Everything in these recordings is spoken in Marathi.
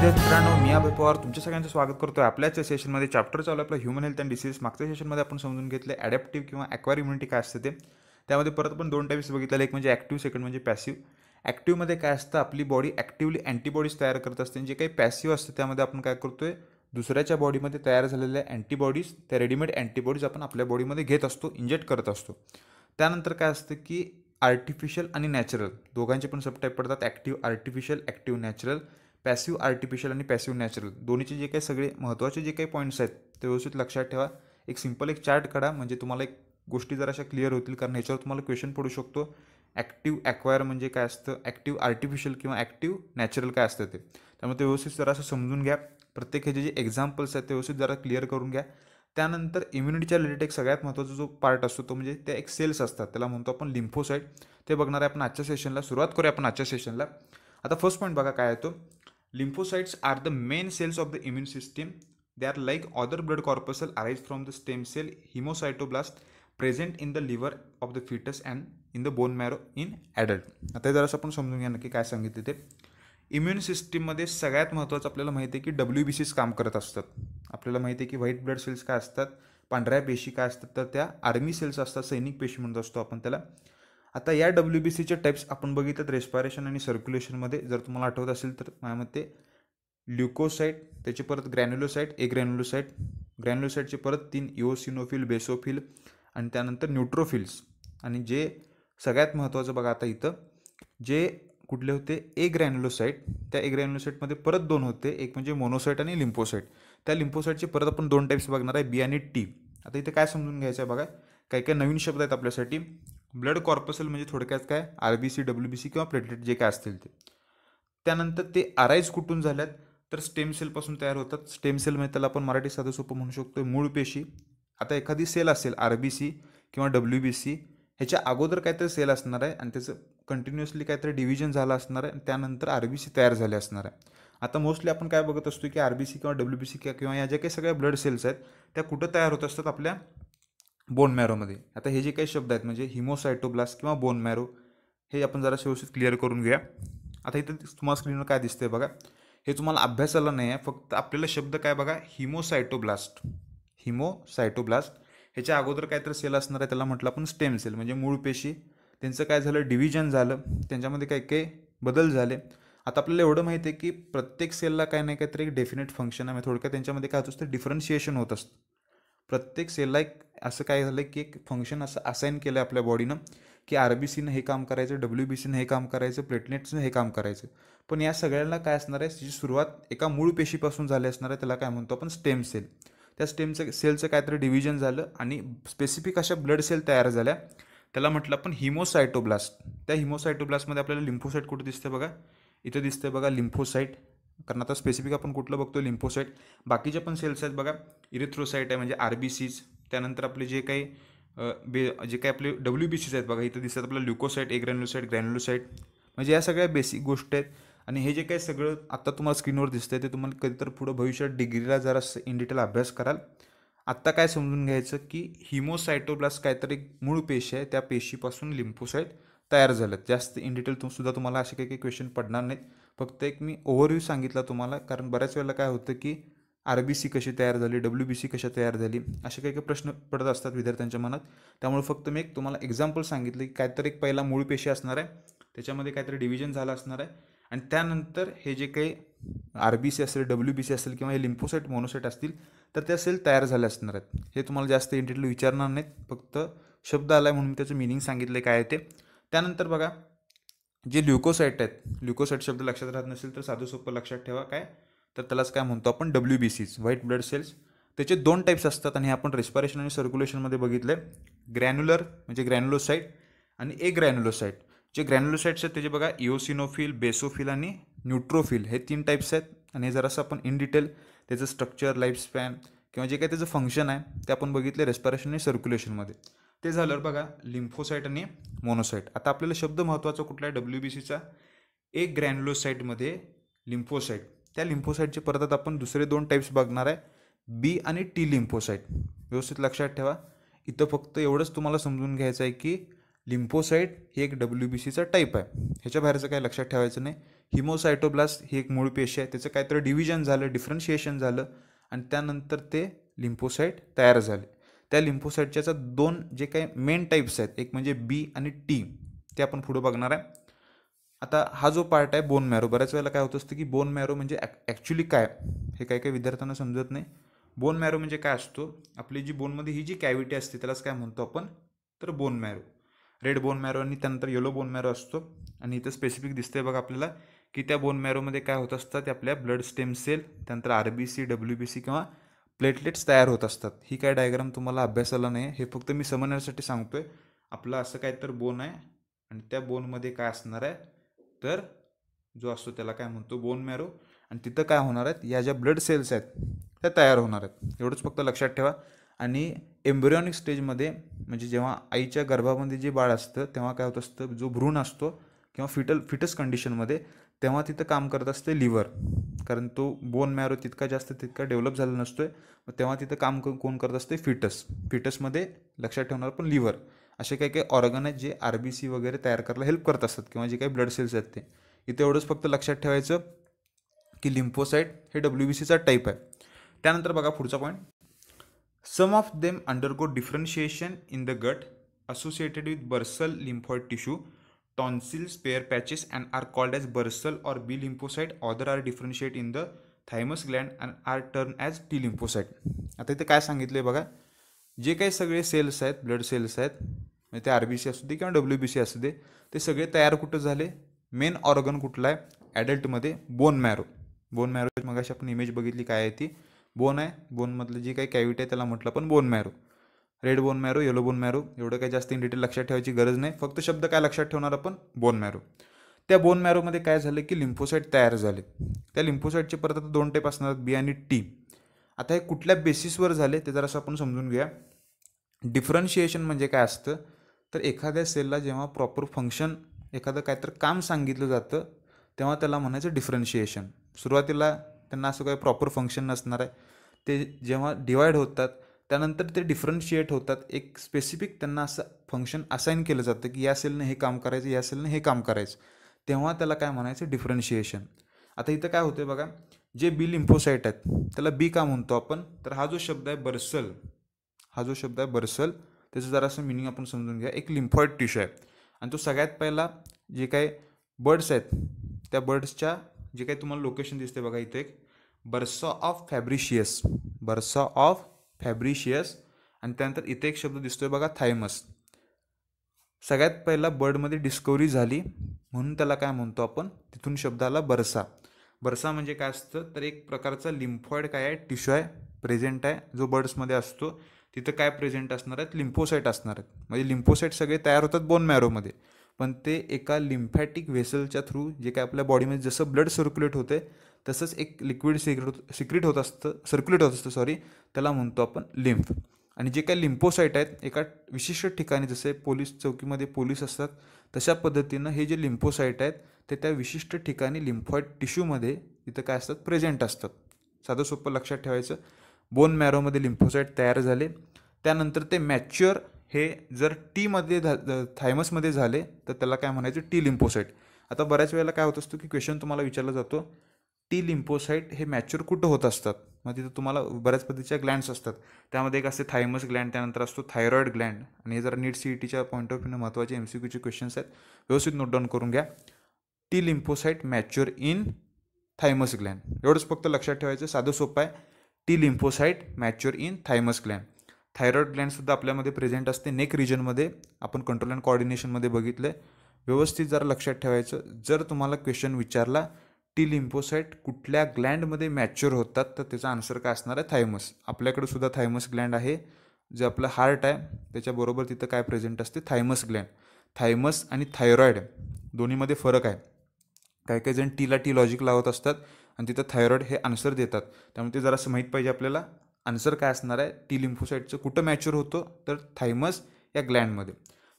नमस्कार विद्यार्थी मित्रांनो मी अभय पवार. तुमच्या सगळ्यांचं स्वागत करतो आपल्याच सेशनमध्ये चॅप्टर चालू आपलं ह्युमन हेल्थ अँड डिसीज मागच्या सेशनमध्ये आपण समजून घेतलं ॲडॅप्टिव्ह किंवा ॲक्वायर इम्युनिटी काय असतं ते. त्यामध्ये परत पण दोन टाईप्स बघितलेले. एक म्हणजे ॲक्टिव्ह सेकंड म्हणजे पॅसिव्ह ॲक्टिव्हमध्ये काय असतं? आपली बॉडी ॲक्टिव्हली अँटीबॉडीज तयार करत असते. जे काही पॅसिव्ह असतं त्यामध्ये आपण काय करतो आहे दुसऱ्याच्या बॉडीमध्ये तयार झालेल्या अँटीबॉडीज त्या रेडीमेड अँटीबॉडीज आपण आपल्या बॉडीमध्ये घेत असतो इंजेक्ट करत असतो. त्यानंतर काय असतं की आर्टिफिशियल आणि नॅचरल दोघांचे पण सबटाईप पडतात. Active artificial active natural passive artificial आणि पॅसिव्ह नॅचरल दोन्हीचे जे काही सगळे महत्त्वाचे जे काही पॉईंट्स आहेत ते व्यवस्थित लक्षात ठेवा. एक सिंपल एक चार्ट काढा म्हणजे तुम्हाला एक गोष्टी जराशा क्लिअर होतील कारण ह्याच्यावर तुम्हाला क्वेश्चन पडू शकतो. ॲक्टिव्ह ॲक्वायर म्हणजे काय असतं? ॲक्टिव्ह आर्टिफिशियल किंवा ॲक्टिव्ह नॅचरल काय असतं ते? त्यामुळे ते व्यवस्थित जरा असं समजून घ्या. प्रत्येक ह्याचे जे एक्झाम्पल्स आहेत ते व्यवस्थित जरा क्लिअर करून घ्या. त्यानंतर इम्युनिटीच्या रिलेटेड एक सगळ्यात महत्त्वाचा जो पार्ट असतो तो म्हणजे त्या एक सेल्स असतात. त्याला म्हणतो आपण लिम्फोसाईट ते बघणार आहे आपण आजच्या सेशनला सुरुवात करूया आपण आजच्या सेशनला आता फर्स्ट पॉईंट बघा काय येतो? Lymphocytes are the main cells of the immune system they are like other blood corpuscle arise from the stem cell hemocytoblast present in the liver of the foetus and in the bone marrow in adult आता जरासं आपण समजून घ्या नक्की काय सांगितले ते इम्युन सिस्टीममध्ये सगळ्यात महत्त्वाचं आपल्याला माहिती आहे की डब्ल्यू बी सीज काम करत असतात आपल्याला माहिती आहे की व्हाईट ब्लड सेल्स काय असतात पांढऱ्या पेशी काय असतात तर त्या आर्मी सेल्स असतात सैनिक पेशी म्हणत असतो आपण त्याला आता या डब्ल्यू बी सीचे टाईप्स आपण बघितलं रेस्पायरेशन आणि सर्क्युलेशनमध्ये जर तुम्हाला आठवत असेल तर माझ्या ल्युकोसाईट त्याचे परत ग्रॅन्युलोसाईट ए ग्रॅन्युलोसाईट ग्रॅन्युलोसाईटचे परत तीन इओसिनोफिल बेसोफिल आणि त्यानंतर न्यूट्रोफिल्स आणि जे सगळ्यात महत्त्वाचं बघा आता इथं जे कुठले होते? ए ग्रॅन्युलोसाईट त्या ए ग्रॅन्युलोसाईटमध्ये परत दोन होते. एक म्हणजे मोनोसाईट आणि लिम्फोसाईट त्या लिम्फोसाईटचे परत आपण दोन टाईप्स बघणार आहे बी आणि टी आता इथे काय समजून घ्यायचं आहे बघा? काही काही नवीन शब्द आहेत आपल्यासाठी. ब्लड कॉर्पसल म्हणजे थोडक्यात काय? R B C W B C किंवा प्लेटलेट जे काय असतील ते. त्यानंतर ते आराईज कुठून झाल्यात? तर स्टेम सेलपासून तयार होतात. स्टेम सेल म्हणजे त्याला आपण मराठी साधं सोपं म्हणू शकतो मूळ पेशी. आता एखादी सेल असेल आर बी सी किंवा डब्ल्यू बी सी ह्याच्या अगोदर काहीतरी सेल असणार आहे आणि त्याचं कंटिन्युअसली काहीतरी डिव्हिजन झालं असणार आहे आणि त्यानंतर आर बी सी तयार झाले असणार आहे. आता मोस्टली आपण काय बघत असतो की आर बी सी किंवा डब्ल्यू बी सी किंवा या ज्या काही सगळ्या ब्लड सेल्स आहेत त्या कुठं तयार होत असतात आपल्या? बोन मॅरोमध्ये आता हे जे काही शब्द आहेत म्हणजे हिमोसायटोब्लास्ट किंवा बोन मॅरो हे आपण जरा व्यवस्थित क्लिअर करून घेऊया. आता इथं तुम्हाला स्क्रीनवर काय दिसतंय बघा. हे तुम्हाला अभ्यासाला नाही आहे फक्त आपल्याला शब्द काय बघा हिमोसायटोब्लास्ट हिमोसायटोब्लास्ट ह्याच्या अगोदर काहीतरी सेल असणार आहे त्याला म्हटलं आपण स्टेम सेल म्हणजे मूळ पेशी. त्यांचं काय झालं डिव्हिजन झालं. त्यांच्यामध्ये काही काही बदल झाले. आता आपल्याला एवढं माहिती आहे की प्रत्येक सेलला काय नाही काहीतरी एक डेफिनेट फंक्शन आहे. म्हणजे थोडक्यात त्यांच्यामध्ये काय होत असतं डिफरन्शिएशन होत असतं. प्रत्येक सेलला एक असं काय झालं की एक फंक्शन असं असाईन केलं आहे आपल्या बॉडीनं की आर बी सीनं हे काम करायचं डब्ल्यू बी सीनं हे काम करायचं प्लेटलेट्सनं हे काम करायचं. पण या सगळ्यांना काय असणार आहे जी सुरुवात एका मूळ पेशीपासून झाली असणार आहे त्याला काय म्हणतो आपण स्टेम सेल त्या स्टेमचं सेलचं काहीतरी डिव्हिजन झालं आणि स्पेसिफिक अशा ब्लड सेल तयार झाल्या. त्याला म्हटलं आपण हिमोसायटोब्लास्ट त्या हिमोसायटोब्लास्टमध्ये आपल्याला लिम्फोसाईट कुठं दिसते बघा? इथं दिसते बघा लिम्फोसाईट कारण आता स्पेसिफिक आपण कुठलं बघतो लिम्फोसाईट बाकीच्या पण सेल्स आहेत बघा. इरिथ्रोसाईट आहे म्हणजे आर बी सीज त्यानंतर आपले जे काही बे जे काही आपले डब्ल्यू बी सीज आहेत बघा इथं दिसतात आपलं ल्युकोसाईट एग्रॅन्युसाईट ग्रॅन्युलोसाईट म्हणजे या सगळ्या बेसिक गोष्टी आहेत. आणि हे जे काही सगळं आत्ता तुम्हाला स्क्रीनवर आहे ते तुम्हाला कधीतर पुढं भविष्यात डिग्रीला जरा इन डिटेल अभ्यास कराल. आत्ता काय समजून घ्यायचं की हिमोसायटोब्लास्ट काहीतरी मूळ पेशी आहे त्या पेशीपासून लिम्फोसाईट तयार झालं जास्त इन डिटेल तुम सुद्धा तुम्हाला असे काही काही क्वेश्चन पडणार नाहीत. फक्त एक मी ओव्हरव्ह्यू सांगितला तुम्हाला कारण बऱ्याच वेळेला काय होतं की आर बी सी कशी तयार झाली डब्ल्यू बी सी कशा तयार झाली असे काही काही प्रश्न पडत असतात विद्यार्थ्यांच्या मनात. त्यामुळे फक्त मी एक तुम्हाला एक्झाम्पल सांगितलं की काहीतरी एक पहिला मूळ पेशी असणार आहे त्याच्यामध्ये काहीतरी डिव्हिजन झालं असणार आहे. आणि त्यानंतर हे जे काही आर बी सी असेल डब्ल्यू बी सी असेल किंवा हे लिम्फोसाईट मोनोसाईट असतील तर ते असेल तयार झाले असणार आहेत. हे तुम्हाला जास्त इन विचारणार नाहीत फक्त शब्द आला आहे म्हणून त्याचं मिनिंग सांगितलं काय आहे ते. त्यानंतर बघा जे ल्युकोसाईट आहेत ल्युकोसाईट शब्द लक्षात राहत नसेल तर साधं सोपं लक्षात ठेवा. काय? तर त्यालाच काय म्हणतो आपण? W B Cs white blood cells त्याचे दोन टाईप्स असतात आणि हे आपण रेस्पायरेशन आणि सर्क्युलेशनमध्ये बघितलं आहे ग्रॅन्युलर म्हणजे ग्रॅन्युलोसाईट आणि ए ग्रॅन्युलोसाईट जे ग्रॅन्युलोसाईट्स आहेत त्याचे बघा इओसिनोफिल बेसोफिल आणि न्यूट्रोफिल हे तीन टाईप्स आहेत. आणि हे जरासं आपण इन डिटेल त्याचं स्ट्रक्चर लाईफ स्पॅन किंवा जे काही त्याचं फंक्शन आहे ते आपण बघितले रेस्पायरेशन आणि सर्क्युलेशनमध्ये ते झालं बघा लिम्फोसाईट आणि मोनोसाईट आता आपल्याला शब्द महत्त्वाचा कुठला आहे? डब्ल्यू बी सीचा ए ग्रॅन्युलोसाईटमध्ये लिम्फोसाईट त्या लिम्फोसाईटचे परत आपण दुसरे दोन टाईप्स बघणार आहे. बी आणि टी लिम्फोसाईट. व्यवस्थित लक्षात ठेवा. इथं फक्त एवढंच तुम्हाला समजून घ्यायचं आहे की लिम्फोसाईट हे एक डब्ल्यू बी सीचा टाईप आहे. ह्याच्या बाहेरचं काही लक्षात ठेवायचं नाही. हिमोसायटोब्लास्ट ही एक मूळ पेशी आहे. त्याचं काहीतरी डिव्हिजन झालं डिफरन्शिएशन झालं आणि त्यानंतर ते लिम्फोसाईट तयार झाले. त्या लिम्फोसाईटच्या दोन जे काही मेन टाईप्स आहेत एक म्हणजे बी आणि टी ते आपण पुढं बघणार आहे. आता हा जो पार्ट आहे बोन मॅरो बऱ्याच वेळेला काय होत असतं की बोन मॅरो म्हणजे ॲक्च्युली काय? हे काही काही विद्यार्थ्यांना समजत नाही. बोन मॅरो म्हणजे काय असतो? आपली जी बोनमध्ये ही जी कॅव्हिटी असते त्यालाच काय म्हणतो आपण? तर bone marrow red bone marrow आणि त्यानंतर येलो बोन मॅरो असतो. आणि इथं स्पेसिफिक दिसतंय बघा आपल्याला की त्या बोन मॅरोमध्ये काय होत असतात? ते आपल्या ब्लड स्टेम सेल त्यानंतर R B C W B C किंवा प्लेटलेट्स तयार होत असतात. ही काय डायग्राम तुम्हाला अभ्यासाला नाही हे फक्त मी समजण्यासाठी सांगतोय. आपलं असं काय तर बोन आहे आणि त्या बोनमध्ये काय असणार आहे? तर जो असतो त्याला काय म्हणतो बोन मॅरो आणि तिथं काय होणार आहेत? या ज्या ब्लड सेल्स आहेत त्या तयार होणार आहेत. एवढंच फक्त लक्षात ठेवा. आणि एम्ब्रियॉनिक स्टेजमध्ये म्हणजे जेव्हा आईच्या गर्भामध्ये जे बाळ असतं तेव्हा काय होत असतं? जो भ्रूण असतो किंवा फिटल फिटस कंडिशनमध्ये तेव्हा तिथं काम करत असते लिव्हर कारण तो बोन मॅरो तितका जास्त तितका डेव्हलप झाला नसतोय. मग तेव्हा तिथं काम कोण करत असते? फिटस फिटसमध्ये लक्षात ठेवणार पण लिव्हर असे काही काही ऑर्गन आहेत जे आर बी सी वगैरे तयार करायला हेल्प करत असतात किंवा जे काही ब्लड सेल्स आहेत ते. इथे एवढंच फक्त लक्षात ठेवायचं की लिम्फोसाईट हे डब्ल्यू बी सीचा टाईप आहे. त्यानंतर बघा पुढचा point some of them undergo differentiation in the gut associated with bursal lymphoid tissue tonsil spare patches and are called as bursal or B lymphocyte other are differentiate in the thymus gland and are turn as T lymphocyte आता इथे काय सांगितलं आहे बघा? जे काही सगळे सेल्स आहेत ब्लड सेल्स आहेत म्हणजे ते आर बी सी असू दे किंवा डब्ल्यू बी सी असू दे ते सगळे तयार कुठं झाले? मेन ऑर्गन कुठला आहे? ॲडल्टमध्ये बोन मॅरो बोन मॅरो मग अशी आपण इमेज बघितली काय आहे ती? बोन आहे. बोनमधलं जी काही कॅव्हिटी आहे त्याला म्हटलं पण bone marrow red bone marrow yellow bone marrow एवढं काही जास्त इन डिटेल लक्षात ठेवायची गरज नाही. फक्त शब्द काय लक्षात ठेवणार आपण? बोन मॅरो त्या बोन मॅरोमध्ये काय झालं की लिम्फोसाईट तयार झाले. त्या लिम्फोसाईटचे परत आता दोन टाईप असणार बी आणि टी आता हे कुठल्या बेसिसवर झाले ते जरासं आपण समजून घेऊया. डिफरन्शिएशन म्हणजे काय असतं? तर एखाद्या सेलला जेव्हा प्रॉपर फंक्शन एखादं काहीतरी काम सांगितलं जातं तेव्हा त्याला म्हणायचं डिफरन्शिएशन सुरुवातीला त्यांना असं काही प्रॉपर फंक्शन नसणार आहे. ते जेव्हा डिवाईड होतात त्यानंतर ते डिफरन्शिएट होतात. एक स्पेसिफिक त्यांना असं फंक्शन असाईन केलं जातं की या सेलने हे काम करायचं या सेलने हे काम करायचं. तेव्हा त्याला काय म्हणायचं? डिफरन्शिएशन आता इथं काय होतं बघा जे बी लिम्फोसाईट आहेत त्याला बी का म्हणतो आपण? तर हा जो शब्द आहे बर्सल हा जो शब्द आहे बर्सल त्याचं जरासं मिनिंग आपण समजून घ्या एक लिम्फॉइड टिश्यू आहे. आणि तो सगळ्यात पहिला जे काही बर्ड्स आहेत त्या बर्ड्सच्या जे काही तुम्हाला लोकेशन दिसते बघा इथे एक bursa of Fabricius bursa of Fabricius आणि त्यानंतर इथे एक शब्द दिसतोय बघा थायमस सगळ्यात पहिला बर्डमध्ये डिस्कवरी झाली म्हणून त्याला काय म्हणतो आपण? तिथून शब्द आला बरसा. बरसा म्हणजे काय असतं? तर एक प्रकारचा लिम्फॉइड काय आहे? टिश्यू आहे प्रेझेंट आहे जो बर्ड्समध्ये असतो. तिथं काय प्रेझेंट असणार आहेत? लिम्फोसाईट असणार आहेत. म्हणजे लिम्फोसाईट सगळे तयार होतात बोन मॅरोमध्ये पण ते एका लिम्फॅटिक व्हेसलच्या थ्रू जे काय आपल्या बॉडीमध्ये जसं ब्लड सर्क्युलेट होते तसंच एक लिक्विड सिक्रेट सिक्रेट होत असतं सर्क्युलेट होत असतं सॉरी त्याला म्हणतो आपण लिम्फ आणि जे काही लिम्फोसाईट आहेत एका विशिष्ट ठिकाणी जसे पोलीस चौकीमध्ये पोलीस असतात तशा पद्धतीनं हे जे लिम्फोसाईट आहेत ते त्या विशिष्ट ठिकाणी लिम्फॉईड टिश्यूमध्ये इथं काय असतात? प्रेझेंट असतात. साधं सोपं लक्षात ठेवायचं. बोन मॅरोमध्ये लिम्फोसाईट तयार झाले. त्यानंतर ते मॅच्युअर हे जर टीमध्ये थायमसमध्ये झाले तर त्याला काय म्हणायचं? टी लिम्फोसाईट आता बऱ्याच वेळेला काय होत असतो की क्वेश्चन तुम्हाला विचारला जातो टी लिम्फोसाईट हे मॅच्युअर कुठं होत असतात? मग तिथं तुम्हाला बऱ्याच पद्धतीच्या ग्लँड्स असतात. त्यामध्ये एक असते थायमस ग्लँड त्यानंतर असतो थायरॉईड ग्लँड आणि हे जरा नीट सी ई टीच्या पॉईंट ऑफ व्ह्यूनं महत्त्वाचे एम सी क्यूचे क्वेश्चन्स आहेत. व्यवस्थित नोट डाऊन करून घ्या. T lymphocyte mature in thymus gland एवढंच फक्त लक्षात ठेवायचं साधं सोपं आहे. T lymphocyte mature in thymus gland thyroid ग्लँडसुद्धा आपल्यामध्ये प्रेझेंट असते. नेक रिजनमध्ये आपण कंट्रोल अँड कॉर्डिनेशनमध्ये बघितलं. आहे व्यवस्थित जरा लक्षात ठेवायचं. जर तुम्हाला क्वेश्चन विचारला टी लिम्फोसाईट कुठल्या ग्लँडमध्ये मॅच्युअर होतात? तर त्याचा आन्सर काय असणार आहे? थायमस आपल्याकडे सुद्धा थायमस ग्लँड आहे. जे आपलं हार्ट आहे त्याच्याबरोबर तिथं काय प्रेझेंट असते? थायमस ग्लँड थायमस आणि थायरॉईड दोन्हीमध्ये फरक आहे. काही काही जण टीला टी लॉजिक लावत असतात. आणि तिथं थायरॉईड हे आन्सर देतात. त्यामुळे ते जरासं माहीत पाहिजे आपल्याला. आन्सर काय असणार आहे? टी लिम्फोसाईटचं कुठं मॅच्युअर होतं? तर थायमस या ग्लँडमध्ये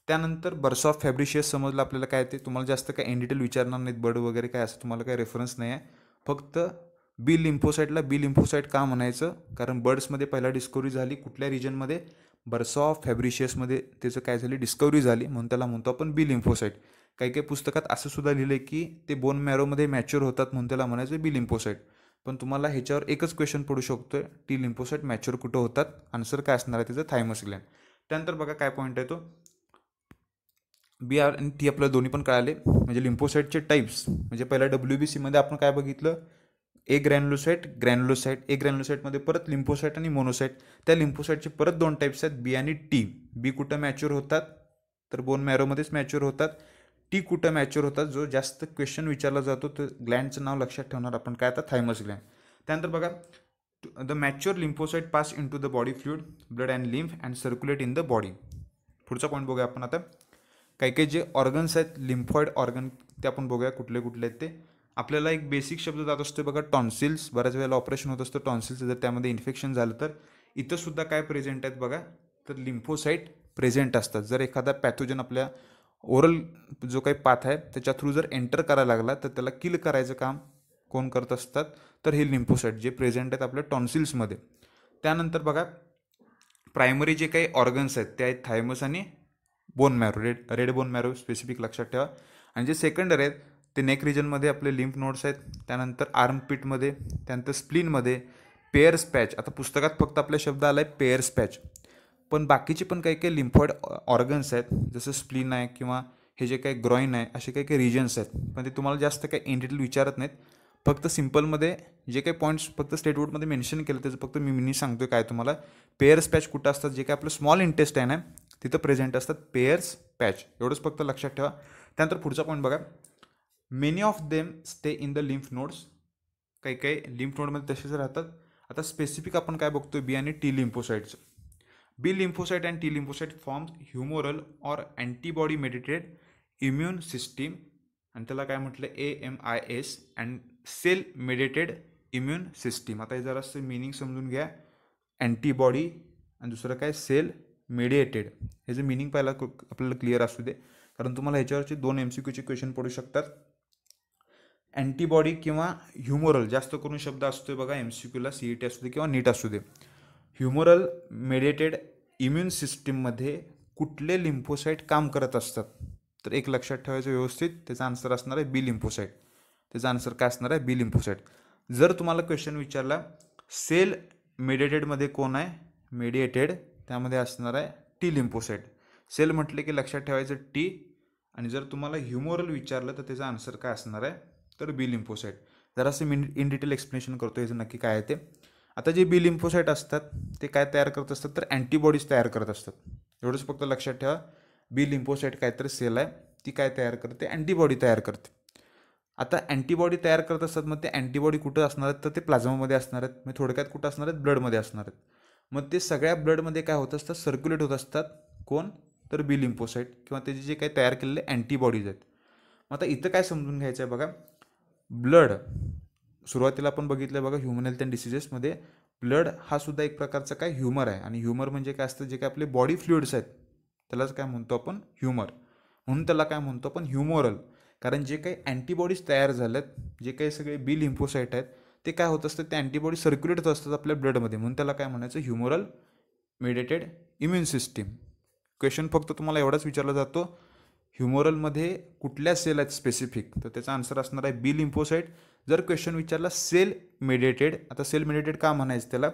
त्यानंतर बर्स ऑफ फॅब्रिशियस समजलं आपल्याला काय ते? तुम्हाला जास्त काय इन डिटेल विचारणार नाहीत. बर्ड वगैरे काय असं तुम्हाला काय रेफरन्स नाही आहे. फक्त बी लिम्फोसाईटला बी लिम्फोसाईट का म्हणायचं? कारण बर्ड्समध्ये पहिला डिस्कवरी झाली. कुठल्या रिजनमध्ये बर्स ऑफ फॅब्रिशियसमध्ये त्याचं काय झाली? डिस्कवरी झाली. म्हणून त्याला म्हणतो आपण बी लिम्फोसाईट काही काही पुस्तकात असं सुद्धा लिहिलं आहे की ते बोन मॅरोमध्ये मॅच्युअर होतात म्हणून त्याला म्हणायचं बी लिम्पोसाईट पण तुम्हाला ह्याच्यावर एकच क्वेश्चन पडू शकतो आहे टी लिम्पोसाईट मॅच्युअर कुठं होतात? आन्सर काय असणार आहे त्याचं? थायमस ग्लॅन त्यानंतर बघा काय पॉईंट आहे तो. बी आर आणि टी आपल्याला दोन्ही पण कळाले. म्हणजे लिम्पोसाईटचे टाईप्स म्हणजे पहिला डब्ल्यू बी सीमध्ये आपण काय बघितलं? ए ग्रॅन्युलोसाईट ग्रॅन्युलोसाईट ए ग्रॅन्युलोसाईटमध्ये परत लिम्फोसाईट आणि मोनोसाईट त्या लिम्फोसाईटचे परत दोन टाईप्स आहेत बी आणि टी बी कुठं मॅच्युअर होतात? तर बोन मॅरोमध्येच मॅच्युअर होतात. टी कुठं मॅच्युअर होतात जो जास्त क्वेश्चन विचारला जातो तर ग्लँडचं नाव लक्षात ठेवणार आपण. काय आता? थायमस ग्लँड त्यानंतर बघा the mature lymphocyte pass into the body fluid blood and lymph and circulate in the body पुढचा पॉईंट बघूया आपण आता. काही काही जे ऑर्गन्स आहेत लिम्फॉइड ऑर्गन ते आपण बघूया कुठले कुठले आहेत ते. आपल्याला एक बेसिक शब्द जात असतो बघा टॉन्सिल्स बऱ्याच वेळेला ऑपरेशन होत असतं टॉन्सिल्स जर त्यामध्ये इन्फेक्शन झालं तर. इथंसुद्धा काय प्रेझेंट आहेत बघा तर लिम्फोसाईट प्रेझेंट असतात. जर एखादा पॅथोजन आपल्या ओरल जो काही पाथ आहे त्याच्या थ्रू जर एंटर करायला लागला तर त्याला किल करायचं काम कोण करत असतात? तर हे लिम्फोसाईट जे प्रेझेंट आहेत आपल्या टॉन्सिल्समध्ये त्यानंतर बघा प्रायमरी जे काही ऑर्गन्स आहेत ते आहेत थायमस आणि bone marrow red red bone marrow specific लक्षात ठेवा. आणि जे सेकंडरी आहेत ते नेक रिजनमध्ये आपले लिम्फ नोड्स आहेत. त्यानंतर आर्म पिटमध्ये त्यानंतर स्प्लिनमध्ये पेअर्स पॅच आता पुस्तकात फक्त आपला शब्द आला आहे पेअर्स पॅच पण बाकीचे पण काही काही लिम्फॉइड ऑर्गन्स आहेत जसं स्प्लिन आहे किंवा हे जे काही ग्रॉईन आहे असे काही काही रिजन्स आहेत. पण ते तुम्हाला जास्त काही इन डिटेल विचारत नाहीत. फक्त सिम्पलमध्ये जे काही पॉईंट्स फक्त स्टेटवूडमध्ये मेन्शन केलं त्याचं फक्त मी मिनी सांगतो काय तुम्हाला. पेअर्स पॅच कुठं असतात? जे काय आपलं स्मॉल इंटेस्टाईन आहे तिथं प्रेझेंट असतात पेअर्स पॅच एवढंच फक्त लक्षात ठेवा. त्यानंतर पुढचा पॉईंट बघा. Many of them stay in the lymph nodes काही काही लिम्फ नोडमध्ये तसेच राहतात. आता स्पेसिफिक आपण काय बघतो बी आणि T लिम्फोसाईटचं B lymphocyte and T lymphocyte forms humoral or antibody mediated immune system आणि त्याला काय म्हटलं? A M I S and cell mediated immune system आता हे जरासं मिनिंग समजून घ्या. अँटीबॉडी आणि दुसरं काय? सेल मेडिएटेड ह्याचं मिनिंग पहिला आपल्याला क्लिअर असू दे. कारण तुम्हाला ह्याच्यावरचे दोन एम सी क्यूचे क्वेश्चन पडू शकतात. अँटीबॉडी किंवा ह्युमोरल जास्त करून शब्द असतोय बघा एम सी क्यूला सी ई टी असू दे किंवा नीट असू दे. ह्युमोरल मेडिएटेड इम्युन सिस्टीममध्ये कुठले लिम्फोसाईट काम करत असतात? तर एक लक्षात ठेवायचं व्यवस्थित त्याचा आन्सर असणार आहे बी लिम्फोसाईट त्याचा आन्सर काय असणार आहे? बी लिम्फोसाईट जर तुम्हाला क्वेश्चन विचारला सेल मेडिएटेडमध्ये कोण आहे? मेडिएटेड त्यामध्ये असणार आहे टी लिम्फोसाईट सेल म्हटले की लक्षात ठेवायचं टी आणि जर तुम्हाला ह्युमोरल विचारलं तर त्याचा आन्सर काय असणार आहे? तर बी लिम्फोसाईट जरासं मी इन डिटेल एक्सप्लेनेशन करतो याचं नक्की काय आहे ते. आता जे बी लिम्फोसाईट असतात ते काय तयार करत असतात? तर अँटीबॉडीज तयार करत असतात. एवढंच फक्त लक्षात ठेवा. बी लिम्फोसाईट काहीतरी सेल आहे ती काय तयार करते? अँटीबॉडी तयार करते. आता अँटीबॉडी तयार करत असतात मग ते अँटीबॉडी कुठं असणार आहेत? तर ते प्लाझ्मामध्ये असणार आहेत. मग थोडक्यात कुठं असणार आहेत? ब्लडमध्ये असणार आहेत. मग ते सगळ्या ब्लडमध्ये काय होत असतात सर्क्युलेट होत असतात. कोण? तर बी लिम्फोसाईट किंवा त्याचे जे काही तयार केलेले अँटीबॉडीज आहेत. मग आता इथं काय समजून घ्यायचं आहे बघा? ब्लड सुरुवातीला आपण बघितलं बघा ह्युमन हेल्थ अँड डिसिजेसमध्ये ब्लड हा सुद्धा एक प्रकारचा काय ह्युमर आहे. आणि ह्युमर म्हणजे काय असतं? जे काय आपले बॉडी फ्लुइड्स आहेत. त्यालाच काय म्हणतो आपण? ह्युमर म्हणून त्याला काय म्हणतो आपण? ह्युमोरल कारण जे काही अँटीबॉडीज तयार झाल्यात जे काही सगळे बी लिम्फोसाईट आहेत ते काय होत असतं ते अँटीबॉडी सर्क्युलेट होत असतात आपल्या ब्लडमध्ये म्हणून त्याला काय म्हणायचं? Humoral mediated immune system question फक्त तुम्हाला एवढाच विचारला जातो. ह्युमोरलमध्ये कुठल्या सेल आहेत स्पेसिफिक तर त्याचा आन्सर असणार आहे बी लिम्फोसाईट जर क्वेश्चन विचारला सेल मेडिटेड आता सेल मेडिटेड का म्हणायचं त्याला?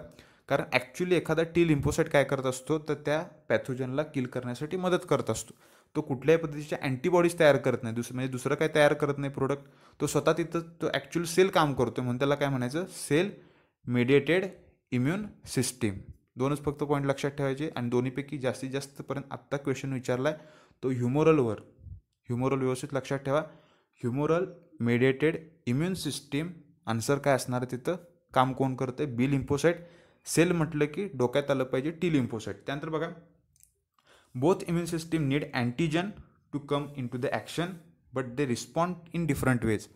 कारण ॲक्च्युली एखादा टी लिम्फोसाईट काय करत असतो? तर त्या पॅथोजनला किल करण्यासाठी मदत करत असतो. तो कुठल्याही पद्धतीच्या अँटीबॉडीज तयार करत नाही. दुसरं म्हणजे दुसरं काय तयार करत नाही प्रोडक्ट तो स्वतः तिथं तो ॲक्च्युअल सेल काम करतो म्हणून त्याला काय म्हणायचं? सेल मेडिएटेड इम्युन सिस्टीम दोनच फक्त पॉईंट लक्षात ठेवायचे. आणि दोन्हीपैकी जास्तीत जास्तपर्यंत आत्ता क्वेश्चन विचारला आहे तो ह्युमोरलवर ह्युमोरल व्यवस्थित लक्षात ठेवा. Humoral mediated immune system answer काय असणार आहे तिथं? काम कोण करतं बी लिम्फोसाईट सेल म्हटलं की डोक्यात आलं पाहिजे टी लिम्फोसाईट त्यानंतर बघा. Both immune system need antigen to come into the action but they respond in different ways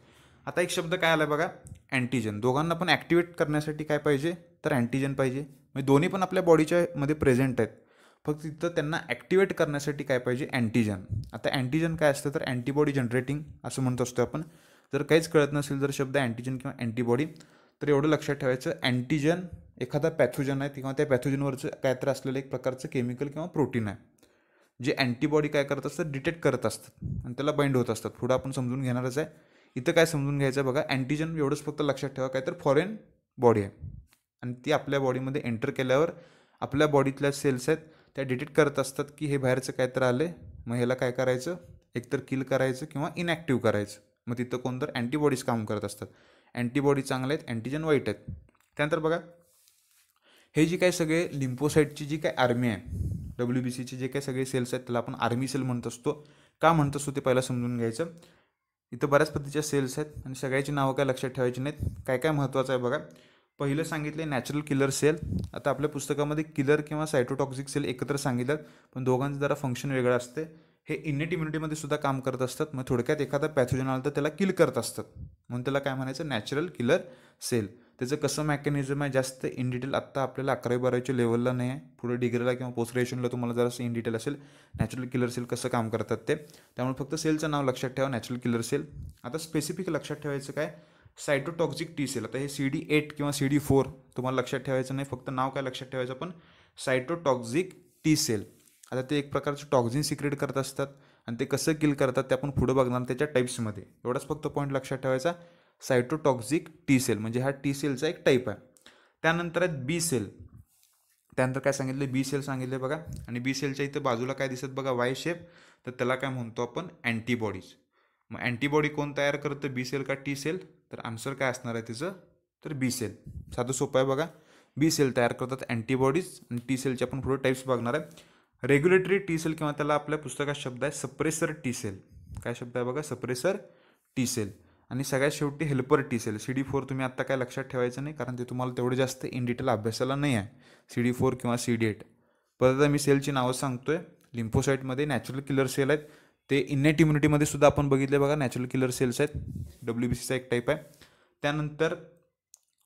आता एक शब्द काय आला बघा? अँटीजन दोघांना पण ॲक्टिवेट करण्यासाठी काय पाहिजे? तर अँटीजन पाहिजे. म्हणजे दोन्ही पण आपल्या बॉडीच्या मध्ये प्रेझेंट आहेत. फक्त तिथं त्यांना ॲक्टिवेट करण्यासाठी काय पाहिजे? अँटीजन आता अँटीजन काय असतं तर अँटीबॉडी जनरेटिंग असं म्हणत असतो आपण. जर काहीच कळत नसेल जर शब्द अँटीजन किंवा अँटीबॉडी तर एवढं लक्षात ठेवायचं अँटीजन एखादा पॅथोजन आहे किंवा त्या पॅथोजनवरचं काय तर असलेलं एक प्रकारचं केमिकल किंवा प्रोटीन आहे. जे अँटीबॉडी काय करत असतात डिटेक्ट करत असतात. आणि त्याला बाइंड होत असतात. पुढं आपण समजून घेणारच आहे. इथं काय समजून घ्यायचं आहे बघा अँटीजन एवढंच फक्त लक्षात ठेवा काय तर फॉरेन बॉडी आहे. आणि ती आपल्या बॉडीमध्ये एंटर केल्यावर आपल्या बॉडीतल्या सेल्स आहेत त्या डिटेक्ट करत असतात की हे बाहेरचं काय तर आलं आहे मग ह्याला काय करायचं? एकतर किल करायचं किंवा इनॅक्टिव्ह करायचं. मग तिथं कोणतर अँटीबॉडीज काम करत असतात. अँटीबॉडी चांगले आहेत अँटीजन वाईट आहेत. त्यानंतर बघा हे जी काय सगळे लिम्पोसाईटची जी काय आर्मी आहे डब्ल्यू बी सीचे जे काही सगळे सेल्स आहेत त्याला आपण आर्मी सेल म्हणत असतो. का म्हणत असतो ते पहिला समजून घ्यायचं. इथं बऱ्याच पद्धतीच्या सेल्स आहेत आणि सगळ्याची नावं काय लक्षात ठेवायची नाहीत. काय काय महत्त्वाचं आहे बघा पहिलं सांगितले नॅचरल किलर सेल आता आपल्या पुस्तकामध्ये किलर किंवा सायटोटॉक्झिक सेल एकत्र सांगितलं पण दोघांचं जरा फंक्शन वेगळं असते. हे इनेट इम्युनिटीमध्ये सुद्धा काम करत असतात. मग थोडक्यात एखादा पॅथोजन आलं तर त्याला किल करत असतात. म्हणून त्याला काय म्हणायचं? नॅचरल किलर सेल त्याचं कसं मॅकॅनिझम आहे जास्त इन डिटेल आत्ता आपल्याला अकरावी बारावीच्या लेवलला नाही. आहे पुढे डिग्रीला किंवा पोस्ट ग्रॅज्युएशनला तुम्हाला जरासं इन डिटेल असेल. नॅचरल किलर सेल कसं काम करतात ते. त्यामुळे फक्त सेलचं नाव लक्षात ठेवा नॅचरल किलर सेल आता स्पेसिफिक लक्षात ठेवायचं काय? सायटोटॉक्झिक टी सेल आता हे सी डी एट किंवा सी डी फोर तुम्हाला लक्षात ठेवायचं नाही फक्त नाव काय लक्षात ठेवायचं पण सायटोटॉक्झिक टी सेल आता ते एक प्रकारचं टॉक्झिन सिक्रेट करत असतात आणि ते कसं किल करतात ते आपण पुढं बघणार त्याच्या टाईप्समध्ये एवढाच फक्त पॉईंट लक्षात ठेवायचा. सायटोटॉक्झिक टी सेल म्हणजे हा टी सेलचा एक टाईप आहे. त्यानंतर आहेत बी सेल त्यानंतर काय सांगितलं बी सेल सांगितले बघा. आणि बी सेलच्या इथं बाजूला काय दिसत बघा? वाय शेप तर त्याला काय म्हणतो आपण? अँटीबॉडीज मग अँटीबॉडी कोण तयार करतं? बी सेल का टी सेल तर आन्सर काय असणार आहे तिचं? तर बी सेल साधं सोपं आहे बघा. बी सेल तयार करतात अँटीबॉडीज आणि टी सेलचे आपण पुढे टाईप्स बघणार आहे. रेग्युलेटरी टी सेल किंवा त्याला आपल्या पुस्तकात शब्द आहे सप्रेसर टी सेल काय शब्द आहे बघा? सप्रेसर टी सेल आणि सगळ्यात शेवटी helper T cell C D four तुम्ही आत्ता काय लक्षात ठेवायचं नाही कारण ते तुम्हाला तेवढं जास्त इन डिटेल अभ्यासाला नाही आहे. सी डी फोर किंवा सी डी एट परत आता मी सेलची नावं सांगतोय. लिम्फोसाईटमध्ये नॅचरल किलर सेल आहेत. ते इनेट इम्युनिटीमध्ये सुद्धा आपण बघितले बघा नॅचरल किलर सेल्स आहेत. डब्ल्यू बी सीचा एक टाईप आहे. त्यानंतर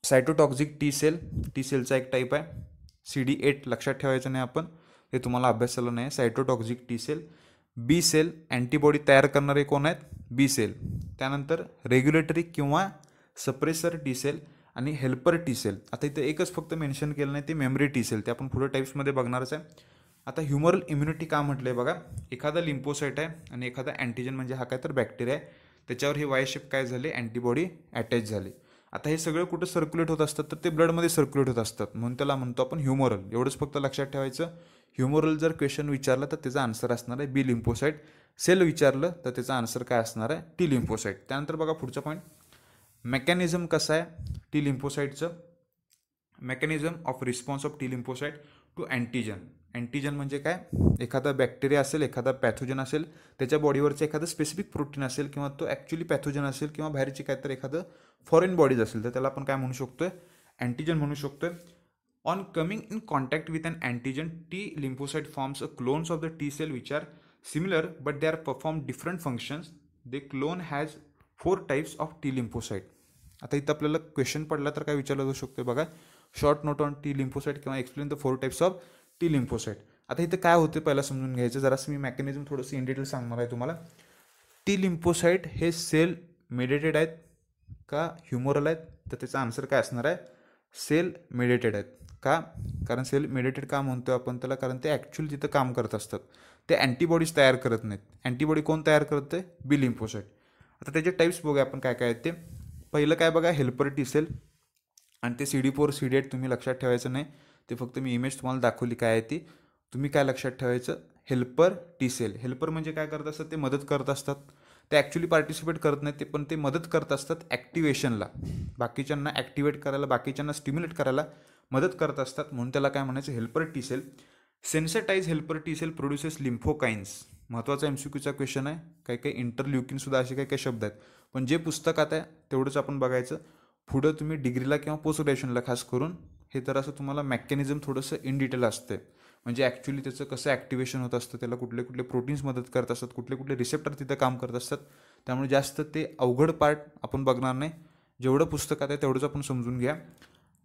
सायटोटॉक्झिक टी सेल टी सेलचा एक टाईप आहे. सी डी एट लक्षात ठेवायचं नाही आपण. हे तुम्हाला अभ्यासाला नाही. Cytotoxic T cell B cell antibody तयार करणारे कोण आहेत? बी सेल त्यानंतर रेग्युलेटरी किंवा सप्रेसर टी सेल आणि हेल्पर टी सेल आता इथं एकच फक्त मेन्शन केलं नाही ते मेमरी टी सेल ते आपण पुढे टाईप्समध्ये बघणारच आहे. आता ह्युमरल इम्युनिटी का म्हटलं आहे बघा? एखादा लिम्पोसाईट आहे आणि एखादा अँटीजन म्हणजे हा काय तर बॅक्टेरिया आहे. त्याच्यावर हे वायशेप काय झाले? अँटीबॉडी अटॅच झाली. आता हे सगळं कुठं सर्क्युलेट होत असतात तर ते ब्लडमध्ये सर्क्युलेट होत असतात म्हणून त्याला म्हणतो आपण ह्युमरल एवढंच फक्त लक्षात ठेवायचं. ह्युमरल जर क्वेश्चन विचारलं तर त्याचा आन्सर असणार आहे बी लिम्पोसाईट सेल विचारलं तर त्याचा आन्सर काय असणार आहे? टी लिम्पोसाईट त्यानंतर बघा पुढचा पॉईंट मेकॅनिझम कसं आहे? T लिम्पोसाईटचं mechanism of response of T lymphocyte to antigen antigen म्हणजे काय? एखादा बॅक्टेरिया असेल एखादा पॅथोजन असेल त्याच्या बॉडीवरचं एखादं स्पेसिफिक प्रोटीन असेल किंवा तो ॲक्च्युली पॅथोजन असेल किंवा बाहेरची काय तर एखादं फॉरेन बॉडीज असेल तर त्याला आपण काय म्हणू शकतो आहे अँटीजन म्हणू शकतो आहे on coming in contact with an antigen T lymphocyte forms a clones of the T cell which are similar but they are perform different functions they clone has four types of T lymphocyte आता इथं आपल्याला क्वेश्चन पडला तर काय विचारलं जाऊ शकतो बघा. Short note on T lymphocyte किंवा explain the four types of T lymphocyte. आता इथं काय होते पहिला समजून घ्यायचं. जरासं मी मॅकॅनिझम थोडंसं इन डिटेल सांगणार आहे तुम्हाला. टी लिम्फोसाईट हे सेल मेडिटेड आहेत का ह्युमोरल आहेत? तर त्याचा आन्सर काय असणार आहे? सेल मेडिटेड आहेत. का? कारण सेल मेडिटेड का म्हणतो आपण त्याला? कारण ते ॲक्च्युअली तिथं काम करत असतात. ते अँटीबॉडीज तयार करत नाहीत. अँटीबॉडी कोण तयार करतं आहे बी लिम्फोसाईट. आता त्याचे टाईप्स बघूया आपण काय काय आहेत ते. पहिलं काय बघा? हेल्पर टी सेल आणि ते C D four C D eight तुम्ही लक्षात ठेवायचं नाही. ते फक्त मी इमेज तुम्हाला दाखवली काय आहे ती. तुम्ही काय लक्षात ठेवायचं? हेल्पर टी सेल हेल्पर म्हणजे काय करत असतात? ते मदत करत असतात. ते ॲक्च्युली पार्टिसिपेट करत नाहीत ते पण ते मदत करत असतात ॲक्टिवेशनला बाकीच्यांना ॲक्टिवेट करायला बाकीच्यांना स्टिम्युलेट करायला मदत करत असतात. म्हणून त्याला काय म्हणायचं? Helper T cell sensitize helper T cell produces lymphokines महत्त्वाचा एम सी क्यूचा क्वेश्चन आहे. काही काही इंटरल्युकिनसुद्धा असे काही काही शब्द आहेत. पण जे पुस्तकात आहे तेवढंच आपण बघायचं. पुढं तुम्ही डिग्रीला किंवा पोस्ट ग्रॅज्युएशनला खास करून हे तर असं तुम्हाला मॅकॅनिझम थोडंसं इन डिटेल असते. म्हणजे ॲक्च्युली त्याचं कसं ॲक्टिवेशन होत असतं त्याला कुठले कुठले प्रोटीन्स मदत करत असतात कुठले कुठले रिसेप्टर तिथं काम करत असतात. त्यामुळे जास्त ते अवघड पार्ट आपण बघणार नाही. जेवढं पुस्तकात आहे तेवढंच आपण समजून घ्या.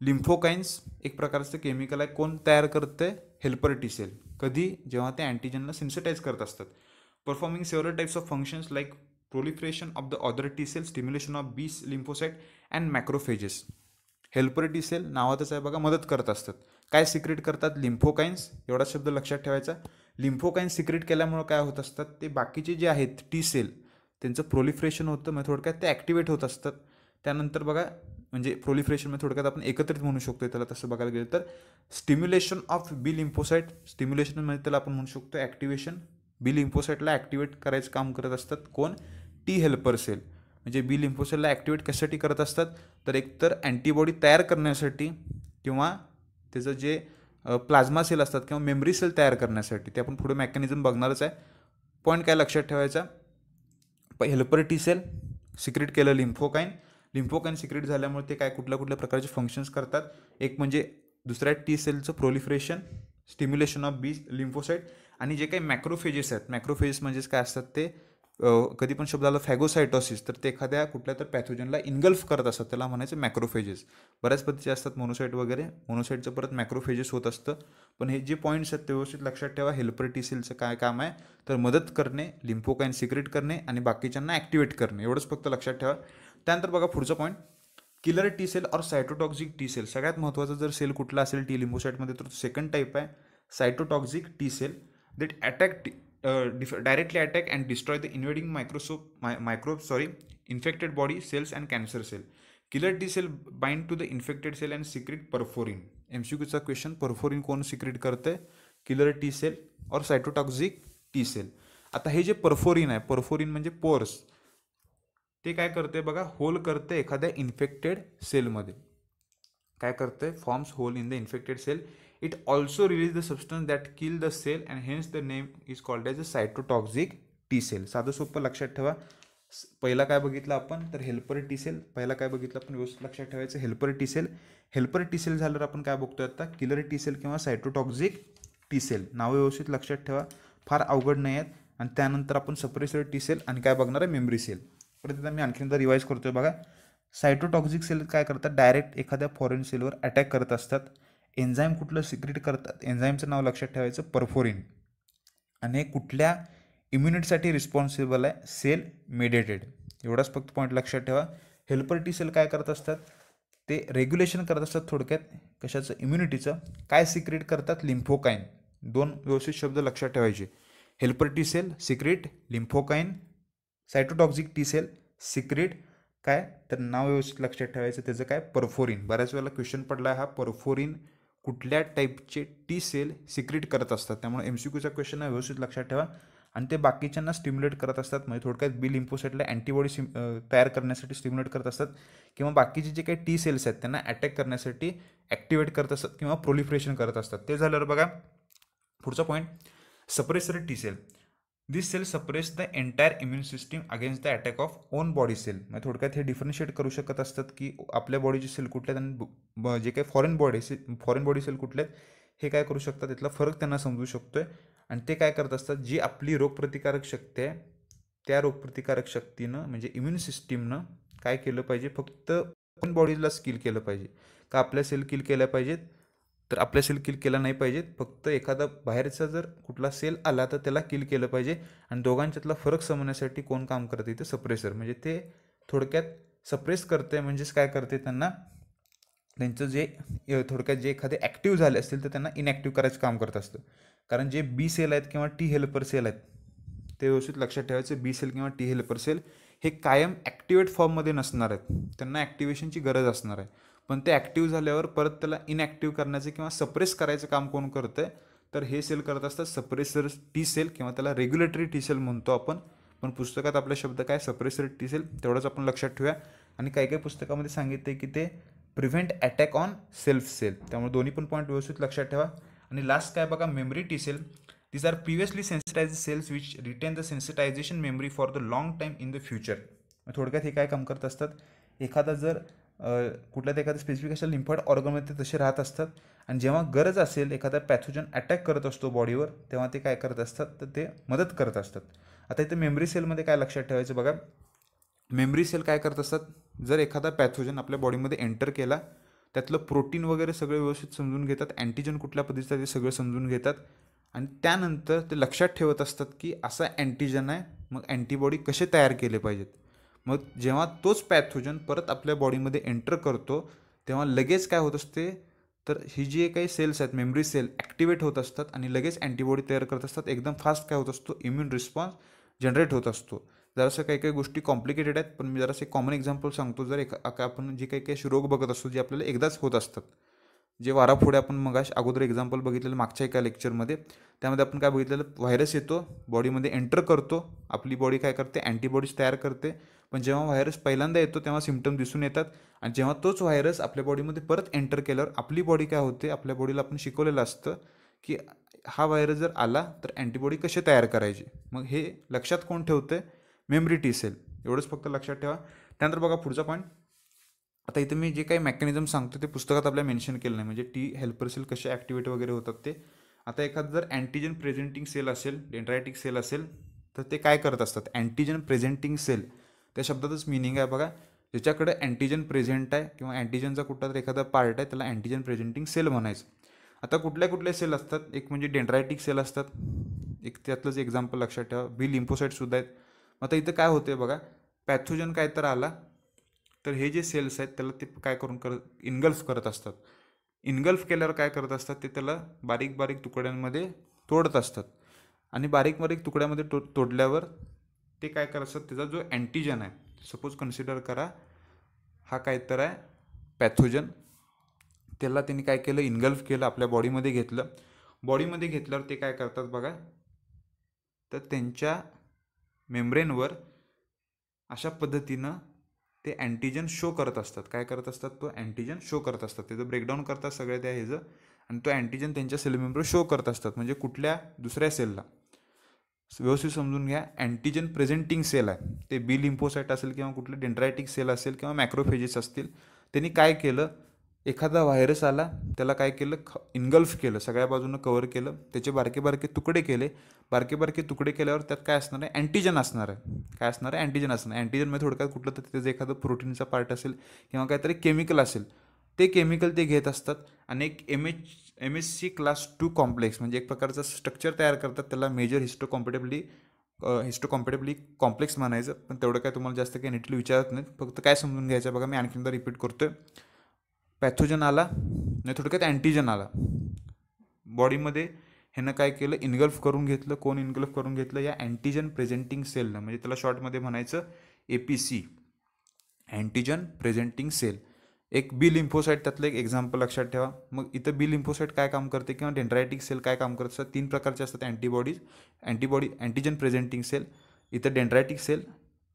लिम्फोकाइन्स एक प्रकारचं केमिकल आहे कोण तयार करते हेल्पर टी सेल कधी? जेव्हा ते अँटीजनला सिन्सिटाईज करत असतात. Performing several types of functions like proliferation of the other T cell stimulation of B's lymphocyte and macrophages helper T cell नावातच आहे बघा मदत करत असतात. काय सिक्रेट करतात? लिम्फोकाईन्स एवढा शब्द लक्षात ठेवायचा. लिम्फोकाईन सिक्रेट केल्यामुळं काय होत असतात? ते बाकीचे जे आहेत टी सेल त्यांचं प्रोलिफ्रेशन होतं मग थोडक्यात ते ॲक्टिवेट होत असतात. त्यानंतर बघा म्हणजे प्रोलिफ्रेशन थोडक्यात आपण एकत्रित म्हणू शकतो त्याला तसं बघायला गेलं तर. Stimulation of B lymphocyte stimulation म्हणजे त्याला आपण म्हणू शकतो ॲक्टिवेशन बी लिम्फोसाईटला ॲक्टिवेट करायचं काम करत असतात कोण? टी हेल्पर सेल म्हणजे बी लिम्फोसेलला ॲक्टिवेट कशासाठी करत असतात? तर एकतर अँटीबॉडी तयार करण्यासाठी किंवा त्याचं जे प्लाझ्मा सेल असतात किंवा मेमरी सेल तयार करण्यासाठी. ते आपण पुढे मेकॅनिझम बघणारच आहे. पॉईंट काय लक्षात ठेवायचा? हेल्पर टी सेल सिक्रेट केलं लिम्फोकाईन लिम्फोकाईन सिक्रेट झाल्यामुळे ते काय कुठल्या कुठल्या प्रकारचे फंक्शन्स करतात? एक म्हणजे दुसऱ्या T सेलचं proliferation stimulation of B lymphocyte आणि जे काही मॅक्रोफेजेस आहेत मॅक्रोफेजेस म्हणजेच काय असतात ते? कधी पण शब्द आला फॅगोसायटॉसिस तर ते एखाद्या कुठल्या तर पॅथोजनला इन्गल्फ करत असतात. त्याला म्हणायचं मॅक्रोफेजेस. बऱ्याच पद्धतीचे असतात मोनोसाईट वगैरे. मोनोसाईटचं परत मॅक्रोफेजेस होत असतं. पण हे जे पॉईंट्स आहेत ते व्यवस्थित लक्षात ठेवा. हेल्पर टी सेलचं काय काम आहे तर मदत करणे लिम्फोकाईन सिक्रेट करणे आणि बाकीच्यांना ॲक्टिवेट करणे. एवढंच फक्त लक्षात ठेवा. त्यानंतर बघा पुढचा point killer T cell or cytotoxic T cell सगळ्यात महत्त्वाचा जर सेल कुठला असेल टी लिंबोसाईटमध्ये तर सेकंड टाईप आहे. Cytotoxic T cell that attack directly attack and destroy the invading microscope, my, microbes sorry infected body cells and cancer cell killer t cell bind to the infected cell and secrete perforin एमसीक्यूचा क्वेश्चन परफोरिन कोण सिक्रेट करते killer T cell or cytotoxic T cell आता हे जे परफोरिन आहे परफोरिन म्हणजे पोर्स ते काय करते बघा होल करते एखाद्या इन्फेक्टेड सेलमध्ये काय करते forms hole in the infected cell it also releases the substance that kill the cell and hence the name is called as a cytotoxic T cell साधं सोपं लक्षात ठेवा. पहिला काय बघितलं आपण? तर हेल्पर टी सेल पहिला काय बघितलं आपण? व्यवस्थित लक्षात ठेवायचं. Helper T cell helper T cell झाल्यावर आपण काय बघतोय आता? किलर टी सेल किंवा सायटोटॉक्झिक टी सेल नावं व्यवस्थित लक्षात ठेवा. फार अवघड नाही आहेत. आणि त्यानंतर आपण सप्रेसर टी सेल आणि काय बघणार आहे? मेमरी सेल परत एकदा मी आणखीनदा रिवाईज करतोय बघा. सायटोटॉक्झिक सेल काय करतात? डायरेक्ट एखाद्या फॉरेन सेलवर अटॅक करत असतात. एन्झाईम कुठलं सिक्रेट करतात? एन्झाईमचं नाव लक्षात ठेवायचं परफोरिन. आणि कुठल्या इम्युनिटीसाठी रिस्पॉन्सिबल आहे? Cell mediated. एवढाच फक्त पॉईंट लक्षात ठेवा. हेल्पर टी सेल काय करत असतात? ते रेग्युलेशन करत असतात थोडक्यात. कशाचं? इम्युनिटीचं. काय सिक्रेट करतात? लिम्फोकाईन. दोन व्यवस्थित शब्द लक्षात ठेवायचे. Helper T cell secrete. Lymphokine. Cytotoxic T cell secrete. काय? तर नाव व्यवस्थित लक्षात ठेवायचं. त्याचं काय? परफोरिन. बऱ्याच वेळेला क्वेश्चन पडला हा परफोरिन कुठल्या टाईपचे टी सेल सिक्रेट करत असतात. त्यामुळे एम सी क्यूचा क्वेश्चन व्यवस्थित लक्षात ठेवा. आणि ते बाकीच्यांना स्टिम्युलेट करत असतात. म्हणजे थोडक्यात बिल इम्पोसाईटला अँटीबॉडी सिम तयार करण्यासाठी स्टिम्युलेट करत असतात. किंवा बाकीचे जे काही टी सेल्स आहेत त्यांना अटॅक करण्यासाठी ॲक्टिवेट करत असतात. किंवा प्रोलिफ्रेशन करत असतात. ते झाल्यावर बघा पुढचा point suppressor T cell this cell suppress the entire immune system against the attack of own body cell म्हणजे थोडक्यात हे डिफरन्शिएट करू शकत असतात की आपल्या बॉडीचे सेल कुठल्या आणि जे काही foreign body cell foreign body cell कुठल्या आहेत हे काय करू शकतात? त्यातला फरक त्यांना समजू शकतो आहे आणि ते काय करत असतात? जी आपली रोगप्रतिकारक शक्ती आहे त्या रोगप्रतिकारक शक्तीनं म्हणजे इम्युन सिस्टीमनं काय केलं पाहिजे? फक्त ओन बॉडीला स्किल केलं पाहिजे. का आपल्या सेल किल केल्या पाहिजेत? तर आपल्या सेल किल केला नाही पाहिजेत फक्त एखादा बाहेरचा जर कुठला सेल आला तर त्याला किल केलं पाहिजे. आणि दोघांच्यातला फरक समजण्यासाठी कोण काम करते ते सप्रेसर म्हणजे ते थोडक्यात सप्रेस करते म्हणजेच काय करते त्यांना? त्यांचं जे थोडक्यात जे एखादे ॲक्टिव्ह झाले असतील तर त्यांना इनॲक्टिव्ह करायचं काम करत असतं. कारण जे बी सेल आहेत किंवा टी हेल्पर सेल आहेत ते व्यवस्थित लक्षात ठेवायचं. बी सेल किंवा टी हेल्पर सेल हे कायम ॲक्टिवेट फॉर्ममध्ये नसणार आहेत. त्यांना ॲक्टिवेशनची गरज असणार आहे. पण ते ॲक्टिव्ह झाल्यावर परत त्याला इनॲक्टिव्ह करण्याचं किंवा सप्रेस करायचं काम कोण करतं आहे तर हे सेल करत असतात सप्रेसर टी सेल किंवा त्याला रेग्युलेटरी टी सेल म्हणतो आपण. पण पुस्तकात आपला शब्द काय? सप्रेसर टी सेल तेवढंच आपण लक्षात ठेवूया. आणि काही काही पुस्तकामध्ये सांगितलं की ते prevent attack on self cell त्यामुळे दोन्ही पण पॉईंट व्यवस्थित लक्षात ठेवा. आणि लास्ट काय बघा? Memory T cell these are previously sensitize cells which retain the sensitization memory for the long time in the future थोडक्यात हे काय काम करत असतात? एखादा जर कुठल्या तर एखाद्या स्पेसिफिक अशा लिम्फॉइड ऑर्गनमध्ये तसे राहत असतात. आणि जेव्हा गरज असेल एखादा पॅथोजन अटॅक करत असतो बॉडीवर तेव्हा ते काय करत असतात? तर ते मदत करत असतात. आता इथे मेमरी सेलमध्ये काय लक्षात ठेवायचं बघा. मेमरी सेल काय करत असतात? जर एखादा पॅथोजन आपल्या बॉडीमध्ये एंटर केला त्यातलं प्रोटीन वगैरे सगळे व्यवस्थित समजून घेतात. अँटीजन कुठल्या पद्धतीचं ते सगळं समजून घेतात. आणि त्यानंतर ते लक्षात ठेवत असतात की असा अँटीजन आहे मग अँटीबॉडी कसे तयार केले पाहिजेत? मग जेव्हा तोच पॅथोजन परत आपल्या बॉडीमध्ये एंटर करतो तेव्हा लगेच काय होत असते? तर ही जी काही सेल्स आहेत मेमरी सेल ॲक्टिवेट होत असतात आणि लगेच अँटीबॉडी तयार करत असतात. एकदम फास्ट काय होत असतो? इम्युन रिस्पॉन्स जनरेट होत असतो. जरासं काही काही गोष्टी कॉम्प्लिकेटेड आहेत पण मी जरासे कॉमन एक्झाम्पल सांगतो. जर एक आपण जे काही काही रोग बघत असतो जे आपल्याला एकदाच होत असतात. जे वाराफोडे आपण मगाश अगोदर एक्झाम्पल बघितलेलं मागच्या एका लेक्चरमध्ये त्यामध्ये आपण काय बघितलेलं? व्हायरस येतो बॉडीमध्ये एंटर करतो. आपली बॉडी काय करते? अँटीबॉडीज तयार करते. पण जेव्हा व्हायरस पहिल्यांदा येतो तेव्हा सिमटम दिसून येतात. आणि जेव्हा तोच व्हायरस आपल्या बॉडीमध्ये परत एंटर केल्यावर आपली बॉडी काय होते? आपल्या बॉडीला आपण शिकवलेलं असतं की हा व्हायरस जर आला तर अँटीबॉडी कसे तयार करायची? मग हे लक्षात कोण ठेवते मेमरी टी सेल एवढंच फक्त लक्षात ठेवा. त्यानंतर बघा पुढचा पॉईंट आता इथं मी जे काही मेकॅनिझम सांगतो ते पुस्तकात आपल्या मेन्शन केलं नाही. म्हणजे टी हेल्पर सेल कसे ॲक्टिवेट वगैरे होतात ते. आता एखादं जर अँटीजन प्रेझेंटिंग सेल असेल डेंड्रायटिक सेल असेल तर ते काय करत असतात? अँटीजन प्रेझेंटिंग सेल त्या शब्दातच मिनिंग आहे बघा. ज्याच्याकडे अँटीजन प्रेझेंट आहे किंवा अँटीजनचा कुठला तर एखादा पार्ट आहे त्याला अँटीजन प्रेझेंटिंग सेल म्हणायचं. आता कुठल्या कुठल्या सेल असतात? एक म्हणजे डेंड्रायटिक सेल असतात. एक त्यातलंच एक्झाम्पल लक्षात ठेवा. बी लिम्फोसाईटसुद्धा आहेत. मग आता इथं काय होते बघा? पॅथोजन काय तर आला तर हे जे सेल्स आहेत त्याला ते काय करून करत इनगल्फ करत असतात. इनगल्फ केल्यावर काय करत असतात? ते त्याला बारीक बारीक तुकड्यांमध्ये तोडत असतात. आणि बारीक बारीक तुकड्यामध्ये तो तोडल्यावर ते काय करत असतात त्याचा जो अँटीजन आहे सपोज कन्सिडर करा हा काय तर आहे पॅथोजन त्याला त्यांनी काय केलं इनगल्फ केलं आपल्या बॉडीमध्ये घेतलं. बॉडीमध्ये घेतल्यावर ते काय करतात बघा तर त्यांच्या मेम्ब्रेनवर अशा पद्धतीनं ते अँटीजन शो करत असतात. काय करत असतात तो अँटीजन शो करत असतात. त्याचं ब्रेकडाऊन करतात सगळ्या त्या ह्याचं. आणि तो अँटीजन त्यांच्या सेल मेंबर शो करत असतात. म्हणजे कुठल्या दुसऱ्या सेलला व्यवस्थित समजून घ्या. अँटीजन प्रेझेंटिंग सेल आहे. ते बी लिम्फोसाईट असेल किंवा कुठले डेंड्रायटिक सेल असेल किंवा मॅक्रोफेजेस असतील त्यांनी काय केलं? एखादा व्हायरस आला त्याला काय केलं? ख इनगल्फ केलं. सगळ्या बाजूनं कवर केलं. त्याचे बारके बारके तुकडे केले. बारके बारके तुकडे केल्यावर त्यात काय असणार आहे? अँटीजन असणार आहे. काय असणार आहे? अँटीजन असणार आहे. अँटीजनमध्ये थोडक्यात कुठलं तर त्याचं एखादं प्रोटीनचा पार्ट असेल किंवा काहीतरी केमिकल असेल. ते केमिकल ते घेत असतात आणि एक M H M S C class two complex म्हणजे एक प्रकारचं स्ट्रक्चर तयार करतात. त्याला major histocompatibility histocompatibility complex म्हणायचं. पण तेवढं काय तुम्हाला जास्त काही नीटली विचारत नाही फक्त काय समजून घ्यायचं बघा मी आणखीनदा रिपीट करतो आहे पॅथोजन आला नाही थोडक्यात अँटीजन आला. बॉडीमध्ये ह्यानं काय केलं? इनगल्फ करून घेतलं. कोण इनगल्फ करून घेतलं? या अँटीजन प्रेझेंटिंग सेलनं म्हणजे त्याला शॉर्टमध्ये म्हणायचं A P C antigen presenting cell एक बी लिम्फोसाईट त्यातलं एक एक्झाम्पल लक्षात ठेवा. मग इथं बी लिम्फोसाईट काय काम करते किंवा डेंड्रायटिक सेल काय काम करत? असतात तीन प्रकारचे असतात antibodies antibody antigen presenting cell इथं डेंड्रायटिक सेल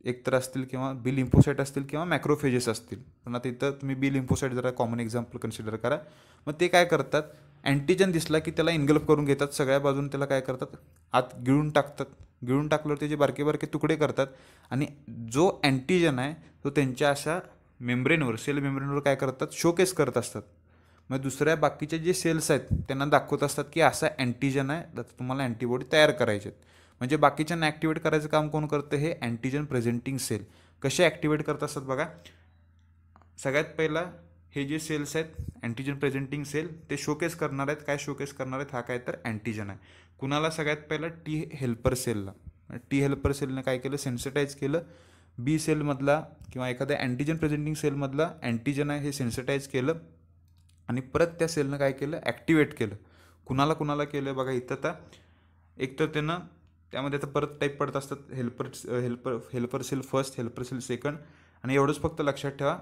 एकतर असतील किंवा बी लिम्फोसाईट असतील किंवा मॅक्रोफेजेस असतील. पण आता इथं तुम्ही बी लिम्फोसाईट जरा कॉमन एक्झाम्पल कन्सिडर करा. मग ते काय करतात? अँटीजन दिसला की त्याला इनगल्फ करून घेतात सगळ्या बाजून त्याला काय करतात? आत गिळून टाकतात. गिळून टाकल्यावर त्याचे बारके बारके तुकडे करतात आणि जो अँटीजन आहे तो त्यांच्या अशा मेम्ब्रेनवर सेल मेम्ब्रेनवर काय करतात? शोकेस करत असतात. मग दुसऱ्या बाकीचे जे सेल्स आहेत त्यांना दाखवत असतात की असा अँटीजन आहे तर तुम्हाला अँटीबॉडी तयार करायचे आहेत. म्हणजे बाकीच्यांना ॲक्टिवेट करायचं काम कोण करतं? हे अँटीजन प्रेझेंटिंग सेल कसे ॲक्टिवेट करत असतात बघा? सगळ्यात पहिला हे जे सेल्स आहेत अँटीजन प्रेझेंटिंग सेल ते शोकेस करणार आहेत. काय शोकेस करणार आहेत? हा काय तर अँटीजन आहे. कुणाला सगळ्यात पहिला? टी हेल्पर सेलला टी हेल्पर सेलनं काय केलं? सेन्सिटाईज केलं. बी सेलमधला किंवा एखाद्या अँटीजन प्रेझेंटिंग सेलमधला अँटीजन आहे हे सेन्सिटाईज केलं आणि परत त्या सेलनं काय केलं? ॲक्टिवेट केलं. कुणाला कुणाला केलं? बघा इथं आता एक तर त्यानं त्यामध्ये आता परत टाईप पडत असतात helper helper helper cell first helper cell second आणि एवढंच फक्त लक्षात ठेवा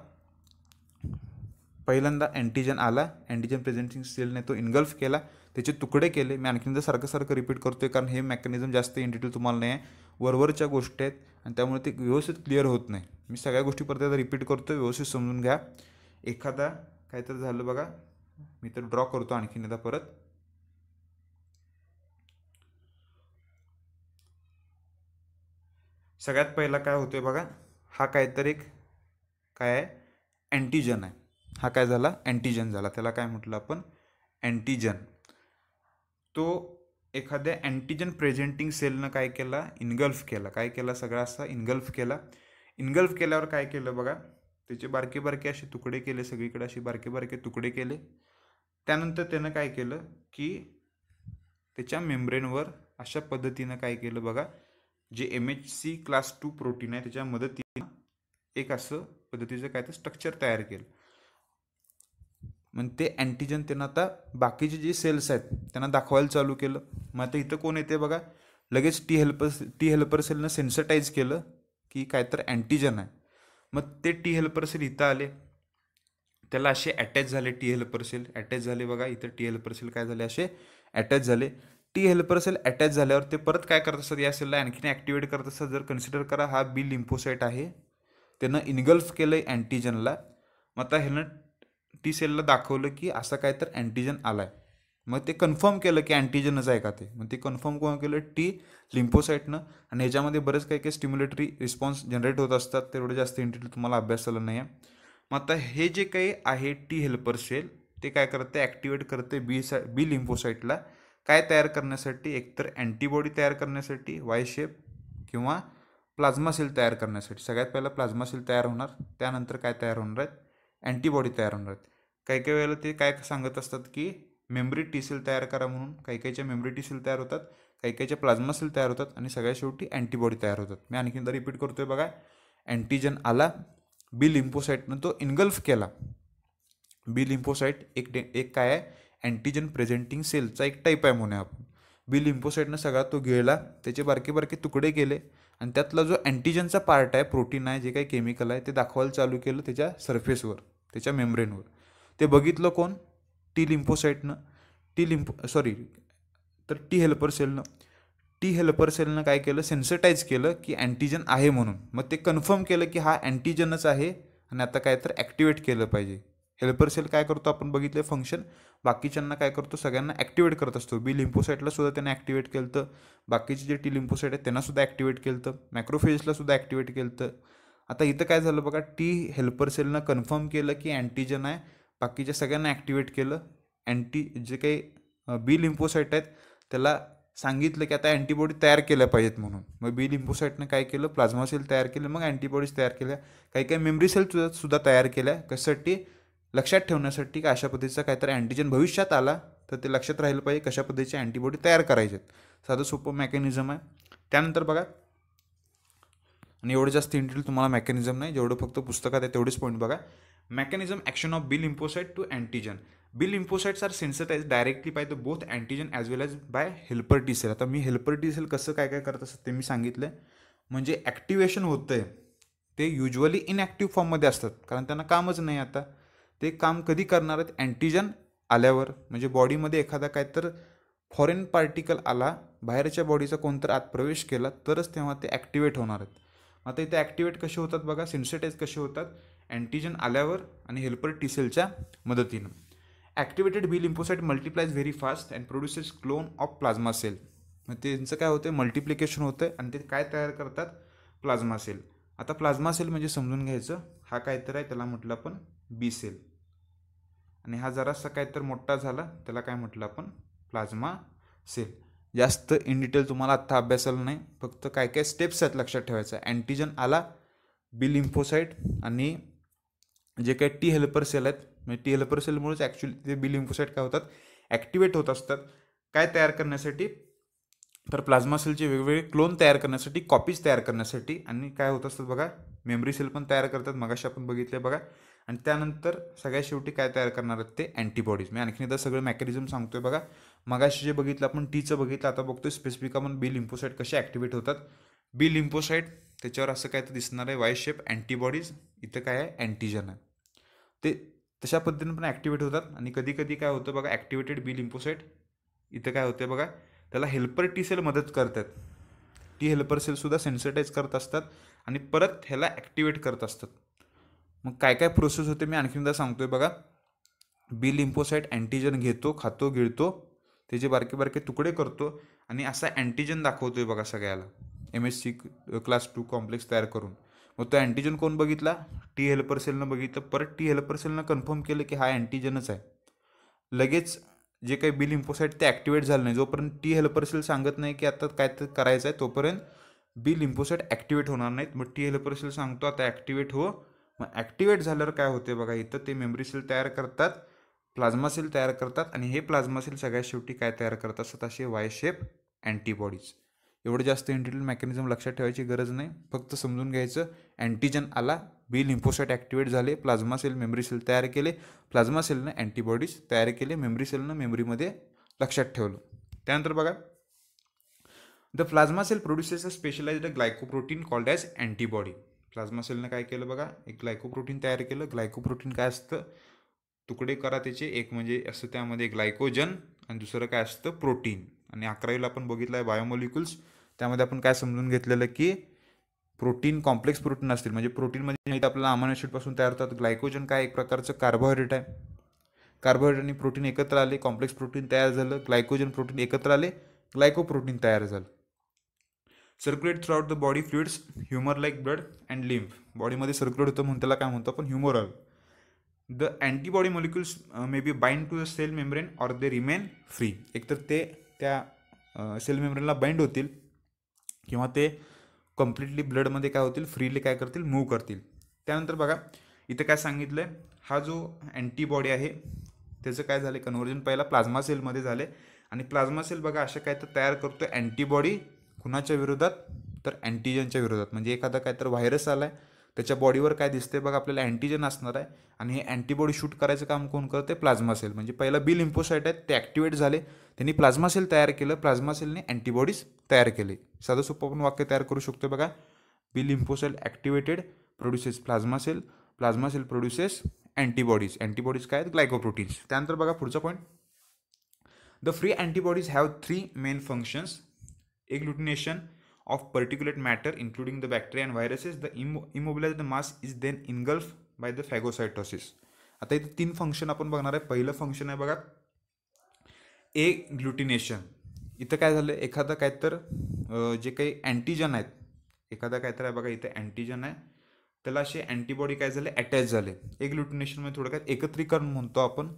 पहिल्यांदा अँटीजन आला अँटीजन प्रेझेंटिंग सेलने तो इन्गल्फ केला त्याचे तुकडे केले. मी आणखीनदा सारखं सारखं रिपीट करतोय कारण हे मेकॅनिझम जास्त इन डिटेल तुम्हाला नाही आहे. वरवरच्या गोष्टी आहेत आणि त्यामुळे ते व्यवस्थित क्लिअर होत नाही. मी सगळ्या गोष्टी परत एकदा रिपीट करतो व्यवस्थित समजून घ्या. एखादा काहीतरी झालं बघा. मी तर ड्रॉ करतो आणखीन एकदा परत. सगळ्यात पहिला काय होतोय बघा हा काहीतरी एक काय आहे? अँटीजन आहे. हा काय झाला? अँटीजन झाला. त्याला काय म्हटलं आपण? अँटीजन तो एखाद्या अँटीजन प्रेझेंटिंग सेलनं काय केला? इनगल्फ केला. काय केला? सगळा असा इनगल्फ केला. इनगल्फ केल्यावर काय केलं बघा? त्याचे बारके बारके असे तुकडे केले. सगळीकडे असे बारके बारके तुकडे केले. त्यानंतर त्यानं काय केलं की त्याच्या मेम्ब्रेनवर अशा पद्धतीनं काय केलं बघा? जे M H C class two protein आहे त्याच्या मदतीनं एक असं पद्धतीचं काय तर स्ट्रक्चर तयार केलं. मग ते अँटीजन त्यांना आता बाकीचे जे सेल्स आहेत त्यांना दाखवायला चालू केलं. मग आता इथं कोण येते बघा? लगेच टी हेल्पर टी हेल्पर सेलनं सेन्सटाईज केलं की काय तर अँटीजन आहे. मग ते टी हेल्पर सेल इथं आले. त्याला असे अटॅच झाले टी हेल्पर सेल अटॅच झाले बघा इथं टी हेल्पर सेल काय झाले? असे अटॅच झाले. टी हेल्पर सेल अटॅच झाल्यावर ते परत काय करत असतात? या सेलला आणखीन ॲक्टिवेट करत असतात. जर कन्सिडर करा हा बी लिम्फोसाईट आहे. त्यानं इनगल्फ केलं आहे अँटीजनला मग आता ह्यानं टी सेलला दाखवलं की असं काय तर अँटीजन आला आहे मग ते कन्फर्म केलं की अँटीजनच आहे का ते? मग ते कन्फर्म कोण केलं? टी लिम्फोसाईटनं आणि ह्याच्यामध्ये बरेच काही काही स्टिम्युलेटरी रिस्पॉन्स जनरेट होत असतात. तेवढं जास्त इंटिटेल तुम्हाला अभ्यास झाला नाही आहे मग आता हे जे काही आहे टी हेल्पर सेल ते काय करते ॲक्टिवेट करते बी सा बी लिम्फोसाईटला काय तयार करण्यासाठी? एकतर अँटीबॉडी तयार करण्यासाठी वाय शेप किंवा प्लाझ्मा सेल तयार करण्यासाठी. सगळ्यात पहिला प्लाझ्मा सेल तयार होणार. त्यानंतर काय तयार होणार आहेत? अँटीबॉडी तयार होणार आहेत. काही काही वेळेला ते काय सांगत असतात की मेमरी टी सेल तयार करा म्हणून. काही काहीच्या मेमरी टी सेल तयार होतात. काही काहीच्या प्लाझ्मा सेल तयार होतात आणि सगळ्या शेवटी अँटीबॉडी तयार होतात. मी आणखीनदा रिपीट करतो आहे बघा. अँटीजन आला. बी लिम्पोसाईटनं तो इनगल्फ केला. बी लिम्पोसाईट एक डे एक काय आहे? अँटीजन प्रेझेंटिंग सेलचा एक टाईप आहे म्हणूया आपण. बी लिम्पोसाईटनं सगळा तो गिळला त्याचे बारके बारके तुकडे केले. आणि त्यातला जो अँटीजनचा पार्ट आहे प्रोटीन आहे जे काही केमिकल आहे ते दाखवायला चालू केलं त्याच्या सरफेसवर त्याच्या मेम्ब्रेनवर ते बघितलं कोण? टी लिम्फोसाईटनं टी लिम्फो सॉरी तर टी हेल्पर सेलनं टी हेल्पर सेलनं काय केलं? सेन्सटाईज केलं की अँटीजन आहे म्हणून. मग ते कन्फर्म केलं की हा अँटीजनच आहे आणि आता काय तर ॲक्टिवेट केलं पाहिजे. हेल्पर सेल काय करतो? आपण बघितलं फंक्शन बाकीच्यांना काय करतो? सगळ्यांना ॲक्टिवेट करत असतो. बी लिम्फोसाईटला सुद्धा त्याने ॲक्टिवेट केलं तर बाकीचे जे टी लिम्फोसाईट आहेत त्यांना सुद्धा ॲक्टिवेट केलं तर मॅक्रोफेजला सुद्धा ॲक्टिवेट केलं तर आता इथं काय झालं बघा? टी हेल्पर सेलनं कन्फर्म केलं की अँटीजन आहे. बाकीच्या सगळ्यांना ॲक्टिवेट केलं. अँटी जे काही बी लिम्फोसाईट आहेत त्याला सांगितलं की आता अँटीबॉडी तयार केल्या पाहिजेत म्हणून. मग बी लिम्फोसाईटनं काय केलं? प्लाझ्मा सेल तयार केलं मग अँटीबॉडीज तयार केल्या. काही काही मेमरी सेल सुद्धा तयार केल्या. कशासाठी? लक्षात ठेवण्यासाठी की अशा पद्धतीचा काहीतरी अँटीजन भविष्यात आला तर ते लक्षात राहिलं पाहिजे कशा पद्धतीचे अँटीबॉडी तयार करायचे साधं सोपं मेकॅनिझम आहे. त्यानंतर बघा. आणि एवढं जास्त इंटेल तुम्हाला मेकॅनिझम नाही. जेवढं फक्त पुस्तकात आहे तेवढेच पॉईंट बघा. Mechanism action of b lymphocyte to antigen. B lymphocytes are sensitized directly by the both antigen as well as by helper t cell. आता मी हेल्पर टी सेल कसं काय काय करत असतं ते मी सांगितलं म्हणजे ॲक्टिवेशन होतं आहे ते युजली इनॲक्टिव्ह फॉर्ममध्ये असतात. कारण त्यांना कामच नाही आता. ते काम कधी करणार आहेत? अँटीजन आल्यावर. म्हणजे बॉडीमध्ये एखादा काय तर फॉरेन पार्टिकल आला बाहेरच्या बॉडीचा कोणतर आत प्रवेश केला तरच तेव्हा ते ॲक्टिवेट होणार आहेत. आता इथे ॲक्टिवेट कसे होतात बघा? सेन्सिटाईज कसे होतात? अँटीजन आल्यावर आणि हेल्पर टी सेलच्या मदतीनं. Activated B lymphocyte multiplies very fast and produces clone of plasma cell मग त्यांचं काय होतं मल्टिप्लिकेशन होतं आणि ते काय तयार करतात? प्लाझ्मा सेल आता प्लाझ्मा सेल म्हणजे समजून घ्यायचं हा काय तर आहे त्याला म्हटलं आपण बी सेल आणि हा जरासा काय तर मोठा झाला त्याला काय म्हटलं आपण? प्लाझ्मा सेल जास्त इन डिटेल तुम्हाला आत्ता अभ्यासाला नाही फक्त काय काय स्टेप्स आहेत लक्षात ठेवायचं. अँटीजन आला बी लिम्फोसाईट आणि जे काही टी हेल्पर सेल आहेत म्हणजे टी हेल्पर सेलमुळेच ॲक्च्युली ते बी लिम्फोसाईट काय होतात? ॲक्टिवेट होत असतात. काय तयार करण्यासाठी? तर प्लाझ्मा सेलचे वेगवेगळे क्लोन तयार करण्यासाठी कॉपीज तयार करण्यासाठी आणि काय होत असतात बघा? मेमरी सेल पण तयार करतात. मगाशी आपण बघितले बघा. आणि त्यानंतर सगळ्यात शेवटी काय तयार करणार आहेत ते? अँटीबॉडीज मी आणखी एकदा सगळं मॅकॅनिझम सांगतोय बघा. मगाशी जे बघितलं आपण टीचं बघितलं आता बघतोय स्पेसिफिक आपण बी लिम्फोसाईट कसे ॲक्टिवेट होतात. बी लिम्फोसाईट त्याच्यावर असं काय तर दिसणार आहे वाय शेप अँटीबॉडीज इथं काय आहे? अँटीजन आहे. ते तशा पद्धतीनं पण ॲक्टिवेट होतात. आणि कधी कधी काय होतं बघा ॲक्टिवेटेड बी लिम्फोसाईट इथं काय होतं बघा त्याला हेल्पर टी सेल मदत करतात. टी हेल्पर सेलसुद्धा सेन्सिटाईज करत असतात आणि परत ह्याला ॲक्टिवेट करत असतात. मग काय काय प्रोसेस होते मी आणखीनदा सांगतोय बघा. बी लिम्फोसाईट अँटीजन घेतो खातो गिळतो. त्याचे बारके बारके तुकडे करतो आणि असा अँटीजन दाखवतोय बघा सगळ्याला. M S C class two complex तयार करून. मग तो अँटीजन कोण बघितला? टी हेल्पर सेलनं बघितलं. परत टी हेल्पर सेलनं कन्फर्म केलं की हा अँटीजनच आहे. लगेच जे काही बिल लिम्फोसाईट ते ॲक्टिवेट झालं नाही. जोपर्यंत टी हेल्पर सेल सांगत नाही की आता काय तर करायचं आहे तोपर्यंत बी लिम्फोसाईट ॲक्टिवेट होणार नाहीत. मग टी हेल्पर सेल सांगतो आता ॲक्टिवेट हो. मग ॲक्टिवेट झाल्यावर काय होते बघा इथं ते मेमरी सेल तयार करतात प्लाझ्मा सेल तयार करतात आणि हे प्लाझ्मा सेल सगळ्यात शेवटी काय तयार करतात? असतात असे वाय शेप अँटीबॉडीज एवढं जास्त इंटिटल मेकॅनिझम लक्षात ठेवायची गरज नाही. फक्त समजून घ्यायचं. अँटीजन आला बी लिम्फोसाईट ॲक्टिवेट झाले प्लाझ्मा सेल मेमरी सेल तयार केले. प्लाझ्मा सेलनं अँटीबॉडीज तयार केले मेमरी सेलनं मेमरीमध्ये लक्षात ठेवलं. त्यानंतर बघा the plasma cell produces a specialized glycoprotein called as antibody plasma सेलनं काय केलं बघा एक ग्लायकोप्रोटीन तयार केलं. ग्लायकोप्रोटीन काय असतं? तुकडे करा त्याचे. एक म्हणजे असं त्यामध्ये ग्लायकोजन आणि दुसरं काय असतं? प्रोटीन आणि अकरावीला आपण बघितलं आहे बायोमॉलिक्युल्स त्यामध्ये आपण काय समजून घेतलेलं की प्रोटीन कॉम्प्लेक्स प्रोटीन असतील. म्हणजे प्रोटीनमध्ये माहिती आपल्याला अमानोशीटपासून ॲसिडपासून तयार होतात. ग्लायकोजन काय एक प्रकारचं कार्बोहायड्रेट आहे. कार्बोहायड्रेट आणि प्रोटीन एकत्र आले कॉम्प्लेक्स प्रोटीन तयार झालं ग्लायकोजन प्रोटीन एकत्र आले ग्लायकोप्रोटीन तयार झालं. Circulate throughout the body fluids humour like blood and lymph बॉडीमध्ये सर्क्युलेट होतं म्हणून त्याला काय म्हणतो आपण? Humoral the antibody molecules may be bind to the cell membrane or they remain free एकतर ते त्या सेल मेम्ब्रेनला बाइंड होतील. किंवा ते कम्प्लिटली ब्लडमध्ये काय होतील फ्रीली काय करतील मूव्ह करतील. त्यानंतर बघा इथं काय सांगितलं आहे हा जो अँटीबॉडी आहे त्याचं काय झालं कन्व्हर्जन पहिला प्लाझ्मा सेलमध्ये झाले आणि प्लाझ्मा सेल बघा अशा काय तर तयार करतो अँटीबॉडी कुणाच्या विरोधात तर अँटीजनच्या विरोधात. म्हणजे एखादा काय तर व्हायरस आला आहे त्याच्या बॉडीवर काय दिसते बघा आपल्याला अँटीजन असणार आहे. आणि हे अँटीबॉडी शूट करायचं काम कोण करते प्लाझ्मा सेल म्हणजे पहिला बी लिम्फोसाईट आहेत ते ॲक्टिवेट झाले. त्यांनी प्लाझ्मा सेल तयार केलं. प्लाझ्मा सेलने अँटीबॉडीज तयार केले. साधं सोपं आपण वाक्य तयार करू शकतो बघा. B lympho cell activated produces plasma cell plasma cell produces antibodies antibodies काय आहेत? ग्लायकोप्रोटीन्स त्यानंतर बघा पुढचा point the free antibodies have three main functions agglutination of particulate matter including the bacteria and viruses the immobilized mass is then engulfed by the phagocytosis. आता इथे तीन फंक्शन आपण बघणार आहे. पहिलं फंक्शन आहे बघा. ए ग्लुटिनेशन इथं काय झालं एखादं काय तर जे काही अँटीजन आहेत. एखादा काय तर आहे बघा इथे अँटीजन आहे. त्याला असे अँटीबॉडी काय झाले अटॅच झाले ए ग्लुटिनेशनमध्ये थोडं काय एकत्रीकरण म्हणतो आपण.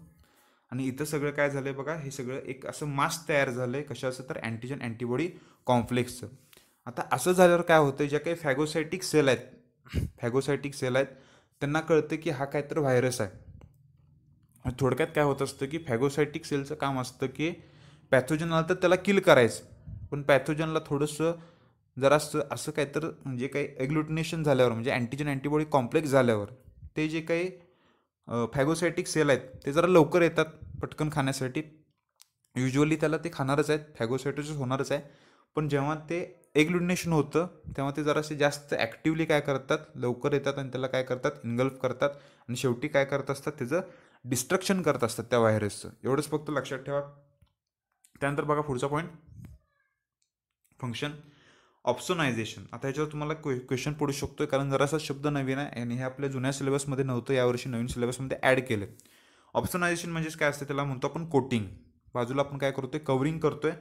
आणि इथं सगळं काय झालं आहे बघा? हे सगळं एक असं मास्क तयार झालं आहे कशाचं तर अँटीजन अँटीबॉडी कॉम्प्लेक्सचं आता असं झाल्यावर काय होतं ज्या काही फॅगोसायटिक सेल आहेत फॅगोसायटिक सेल आहेत त्यांना कळतं की हा काय तर व्हायरस आहे. थोडक्यात काय होत असतं की फॅगोसायटिक सेलचं काम असतं की पॅथोजन आलं तर त्याला किल करायचं. पण पॅथोजनला थोडंसं जरासं असं काहीतरी तर म्हणजे काही एग्लुटिनेशन झाल्यावर म्हणजे अँटीजन अँटीबॉडी कॉम्प्लेक्स झाल्यावर ते जे काही फॅगोसायटिक सेल आहेत ते जरा लवकर येतात पटकन खाण्यासाठी. युजली त्याला ते खाणारच आहेत फॅगोसायटोसिस होणारच आहे. पण जेव्हा ते एग्लुडनेशन होतं तेव्हा ते जरासे जास्त ॲक्टिवली काय करतात लवकर येतात आणि त्याला काय करतात इन्गल्फ करतात आणि शेवटी काय करत असतात त्याचं डिस्ट्रक्शन करत असतात त्या व्हायरसचं एवढंच फक्त लक्षात ठेवा. त्यानंतर बघा पुढचा पॉईंट फंक्शन ऑप्सोनायझेशन आता ह्याच्यावर तुम्हाला क्वे क्वेश्चन पडू शकतो कारण जरासा शब्द नवीन आहे आणि हे आपल्या जुन्या सिलेबसमध्ये नव्हतं यावर्षी नवीन सिलेबसमध्ये ॲड केलं ऑप्सोनायझेशन म्हणजेच काय असतं त्याला म्हणतो आपण कोटिंग बाजूला आपण काय करतोय कवरिंग करतोय.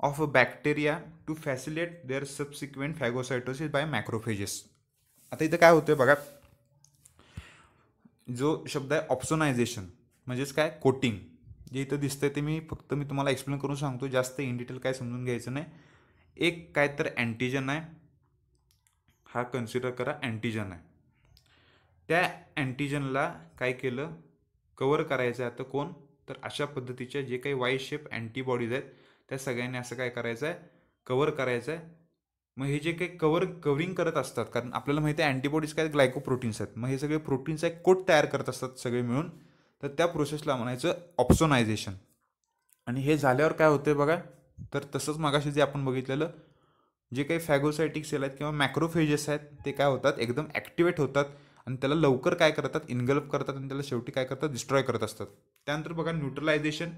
Of a bacteria to facilitate their subsequent phagocytosis by macrophages. आता इथं काय होतं बघा. जो शब्द आहे ऑप्सोनायझेशन म्हणजेच काय? कोटिंग जे इथं दिसतंय ते मी फक्त मी तुम्हाला एक्सप्लेन करून सांगतो. जास्त इन डिटेल काय समजून घ्यायचं नाही. एक काय तर अँटीजन आहे. हा कन्सिडर करा अँटीजन आहे. त्या अँटीजनला काय केलं? कवर करायचं आहे आता कोण? तर अशा पद्धतीच्या जे काही वाय शेप अँटीबॉडीज आहेत त्या सगळ्यांनी असं काय करायचं आहे कवर करायचं आहे मग हे जे काही कवर कवरिंग करत असतात कारण आपल्याला माहिती आहे अँटीबॉडीज काय? ग्लायकोप्रोटीन्स आहेत. मग हे सगळे प्रोटीन्स एक कोट तयार करत असतात सगळे मिळून. तर त्या प्रोसेसला म्हणायचं ऑप्सोनायझेशन आणि हे झाल्यावर काय होते बघा? तर तसंच मागाशी जे आपण बघितलेलं जे काही फॅगोसायटिक सेल आहेत किंवा मॅक्रोफेजेस आहेत ते काय होतात? एकदम ॲक्टिवेट होतात आणि त्याला लवकर काय करतात? इनगल्प करतात आणि त्याला शेवटी काय करतात? डिस्ट्रॉय करत असतात. त्यानंतर बघा न्यूट्रलायझेशन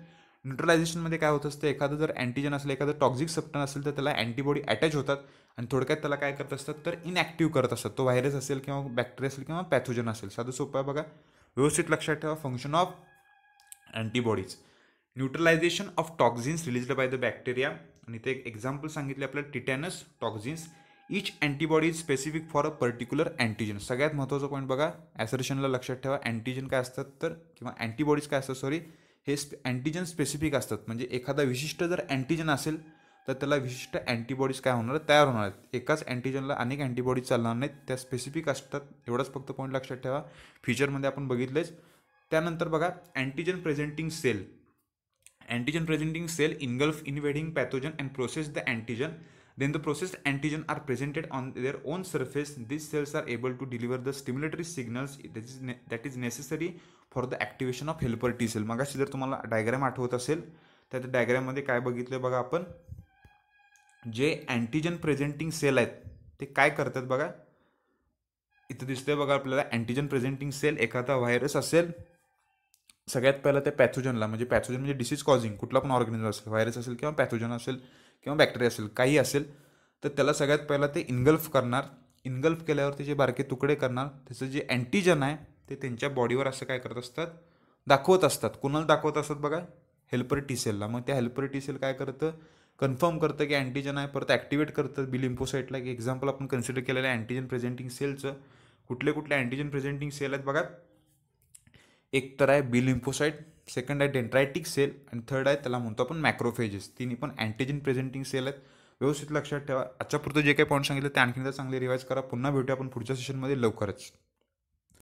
न्यूट्रलायझेशनमध्ये काय होत असतं? एखादं जर अँटीजन असेल एखादं टॉक्झिक सप्टन असेल तर त्याला अँटीबॉडी अटॅच होतात आणि थोडक्यात त्याला काय करत असतात? तर इनॅक्टिव्ह करत असतात. तो व्हायरस असेल किंवा बॅक्टेरिया असेल किंवा पॅथोजन असेल. साधं सोपं आहे बघा. व्यवस्थित लक्षात ठेवा. Function of antibodies neutralization of toxins released by the bacteria आणि ते एक एक्झाम्पल सांगितले आपल्याला. Tetanus toxins each antibody is specific for a particular antigen सगळ्यात महत्त्वाचा पॉईंट बघा. ॲसरेशनला लक्षात ठेवा. अँटीजन काय असतात तर? किंवा अँटीबॉडीज काय असतात? सॉरी हे स्पे अँटीजन स्पेसिफिक असतात. म्हणजे एखादा विशिष्ट जर अँटीजन असेल तर त्याला विशिष्ट अँटीबॉडीज काय होणार तयार होणार आहेत. एकाच अँटीजनला अनेक अँटीबॉडीज चालणार नाहीत. त्या स्पेसिफिक असतात. एवढाच फक्त पॉईंट लक्षात ठेवा. फीचरमध्ये आपण बघितलेच. त्यानंतर बघा antigen presenting cell antigen presenting cell engulf invading pathogen and process the antigen then the process antigen are presented on their own surface. These cells are able to deliver the stimulatory signals. That is, that that is necessary for the activation of helper T cell मगाशी जर तुम्हाला डायग्रॅम आठवत असेल तर त्या डायग्रॅममध्ये काय बघितलं बघा आपण? जे अँटीजन प्रेझेंटिंग सेल आहेत ते काय करतात बघा? इथं दिसतंय बघा आपल्याला अँटीजन प्रेझेंटिंग सेल एखादा व्हायरस असेल सगळ्यात पहिलं ते पॅथोजनला म्हणजे पॅथोजन म्हणजे डिसीज कॉझिंग कुठला पण ऑर्गॅनिझम असेल व्हायरस असेल किंवा पॅथोजन असेल किंवा बॅक्टेरिया असेल काही असेल तर त्याला सगळ्यात पहिलं ते इनगल्फ करणार. इनगल्फ केल्यावरती जे बारके तुकडे करणार त्याचं जे अँटीजन आहे ते त्यांच्या बॉडीवर असं काय करत असतात? दाखवत असतात. कुणाला दाखवत असतात बघा? हेल्पर टी सेलला मग त्या हेल्पर टी सेल काय करतं? कन्फर्म करतं की अँटीजन आहे परत ॲक्टिवेट करतं. बिल इम्पोसाईटला एक एक्झाम्पल आपण कन्सिडर केलेलं आहे अँटीजन प्रेझेंटिंग सेलचं कुठले कुठले अँटीजन प्रेझेंटिंग सेल आहेत बघा? एक तर आहे बिल इम्पोसाईट सेकंड आहे डेंट्रायटिक सेल आणि थर्ड आहे त्याला म्हणतो आपण मॅक्रोफेजेस तिन्ही पण अँटीजन प्रेझेंटिंग सेल आहेत. व्यवस्थित लक्षात ठेवा. आजच्यापुरतं जे काही पॉईंट सांगितलं ते आणखीन चांगले रिवाईज करा. पुन्हा भेटूया आपण पुढच्या सेशनमध्ये लवकरच.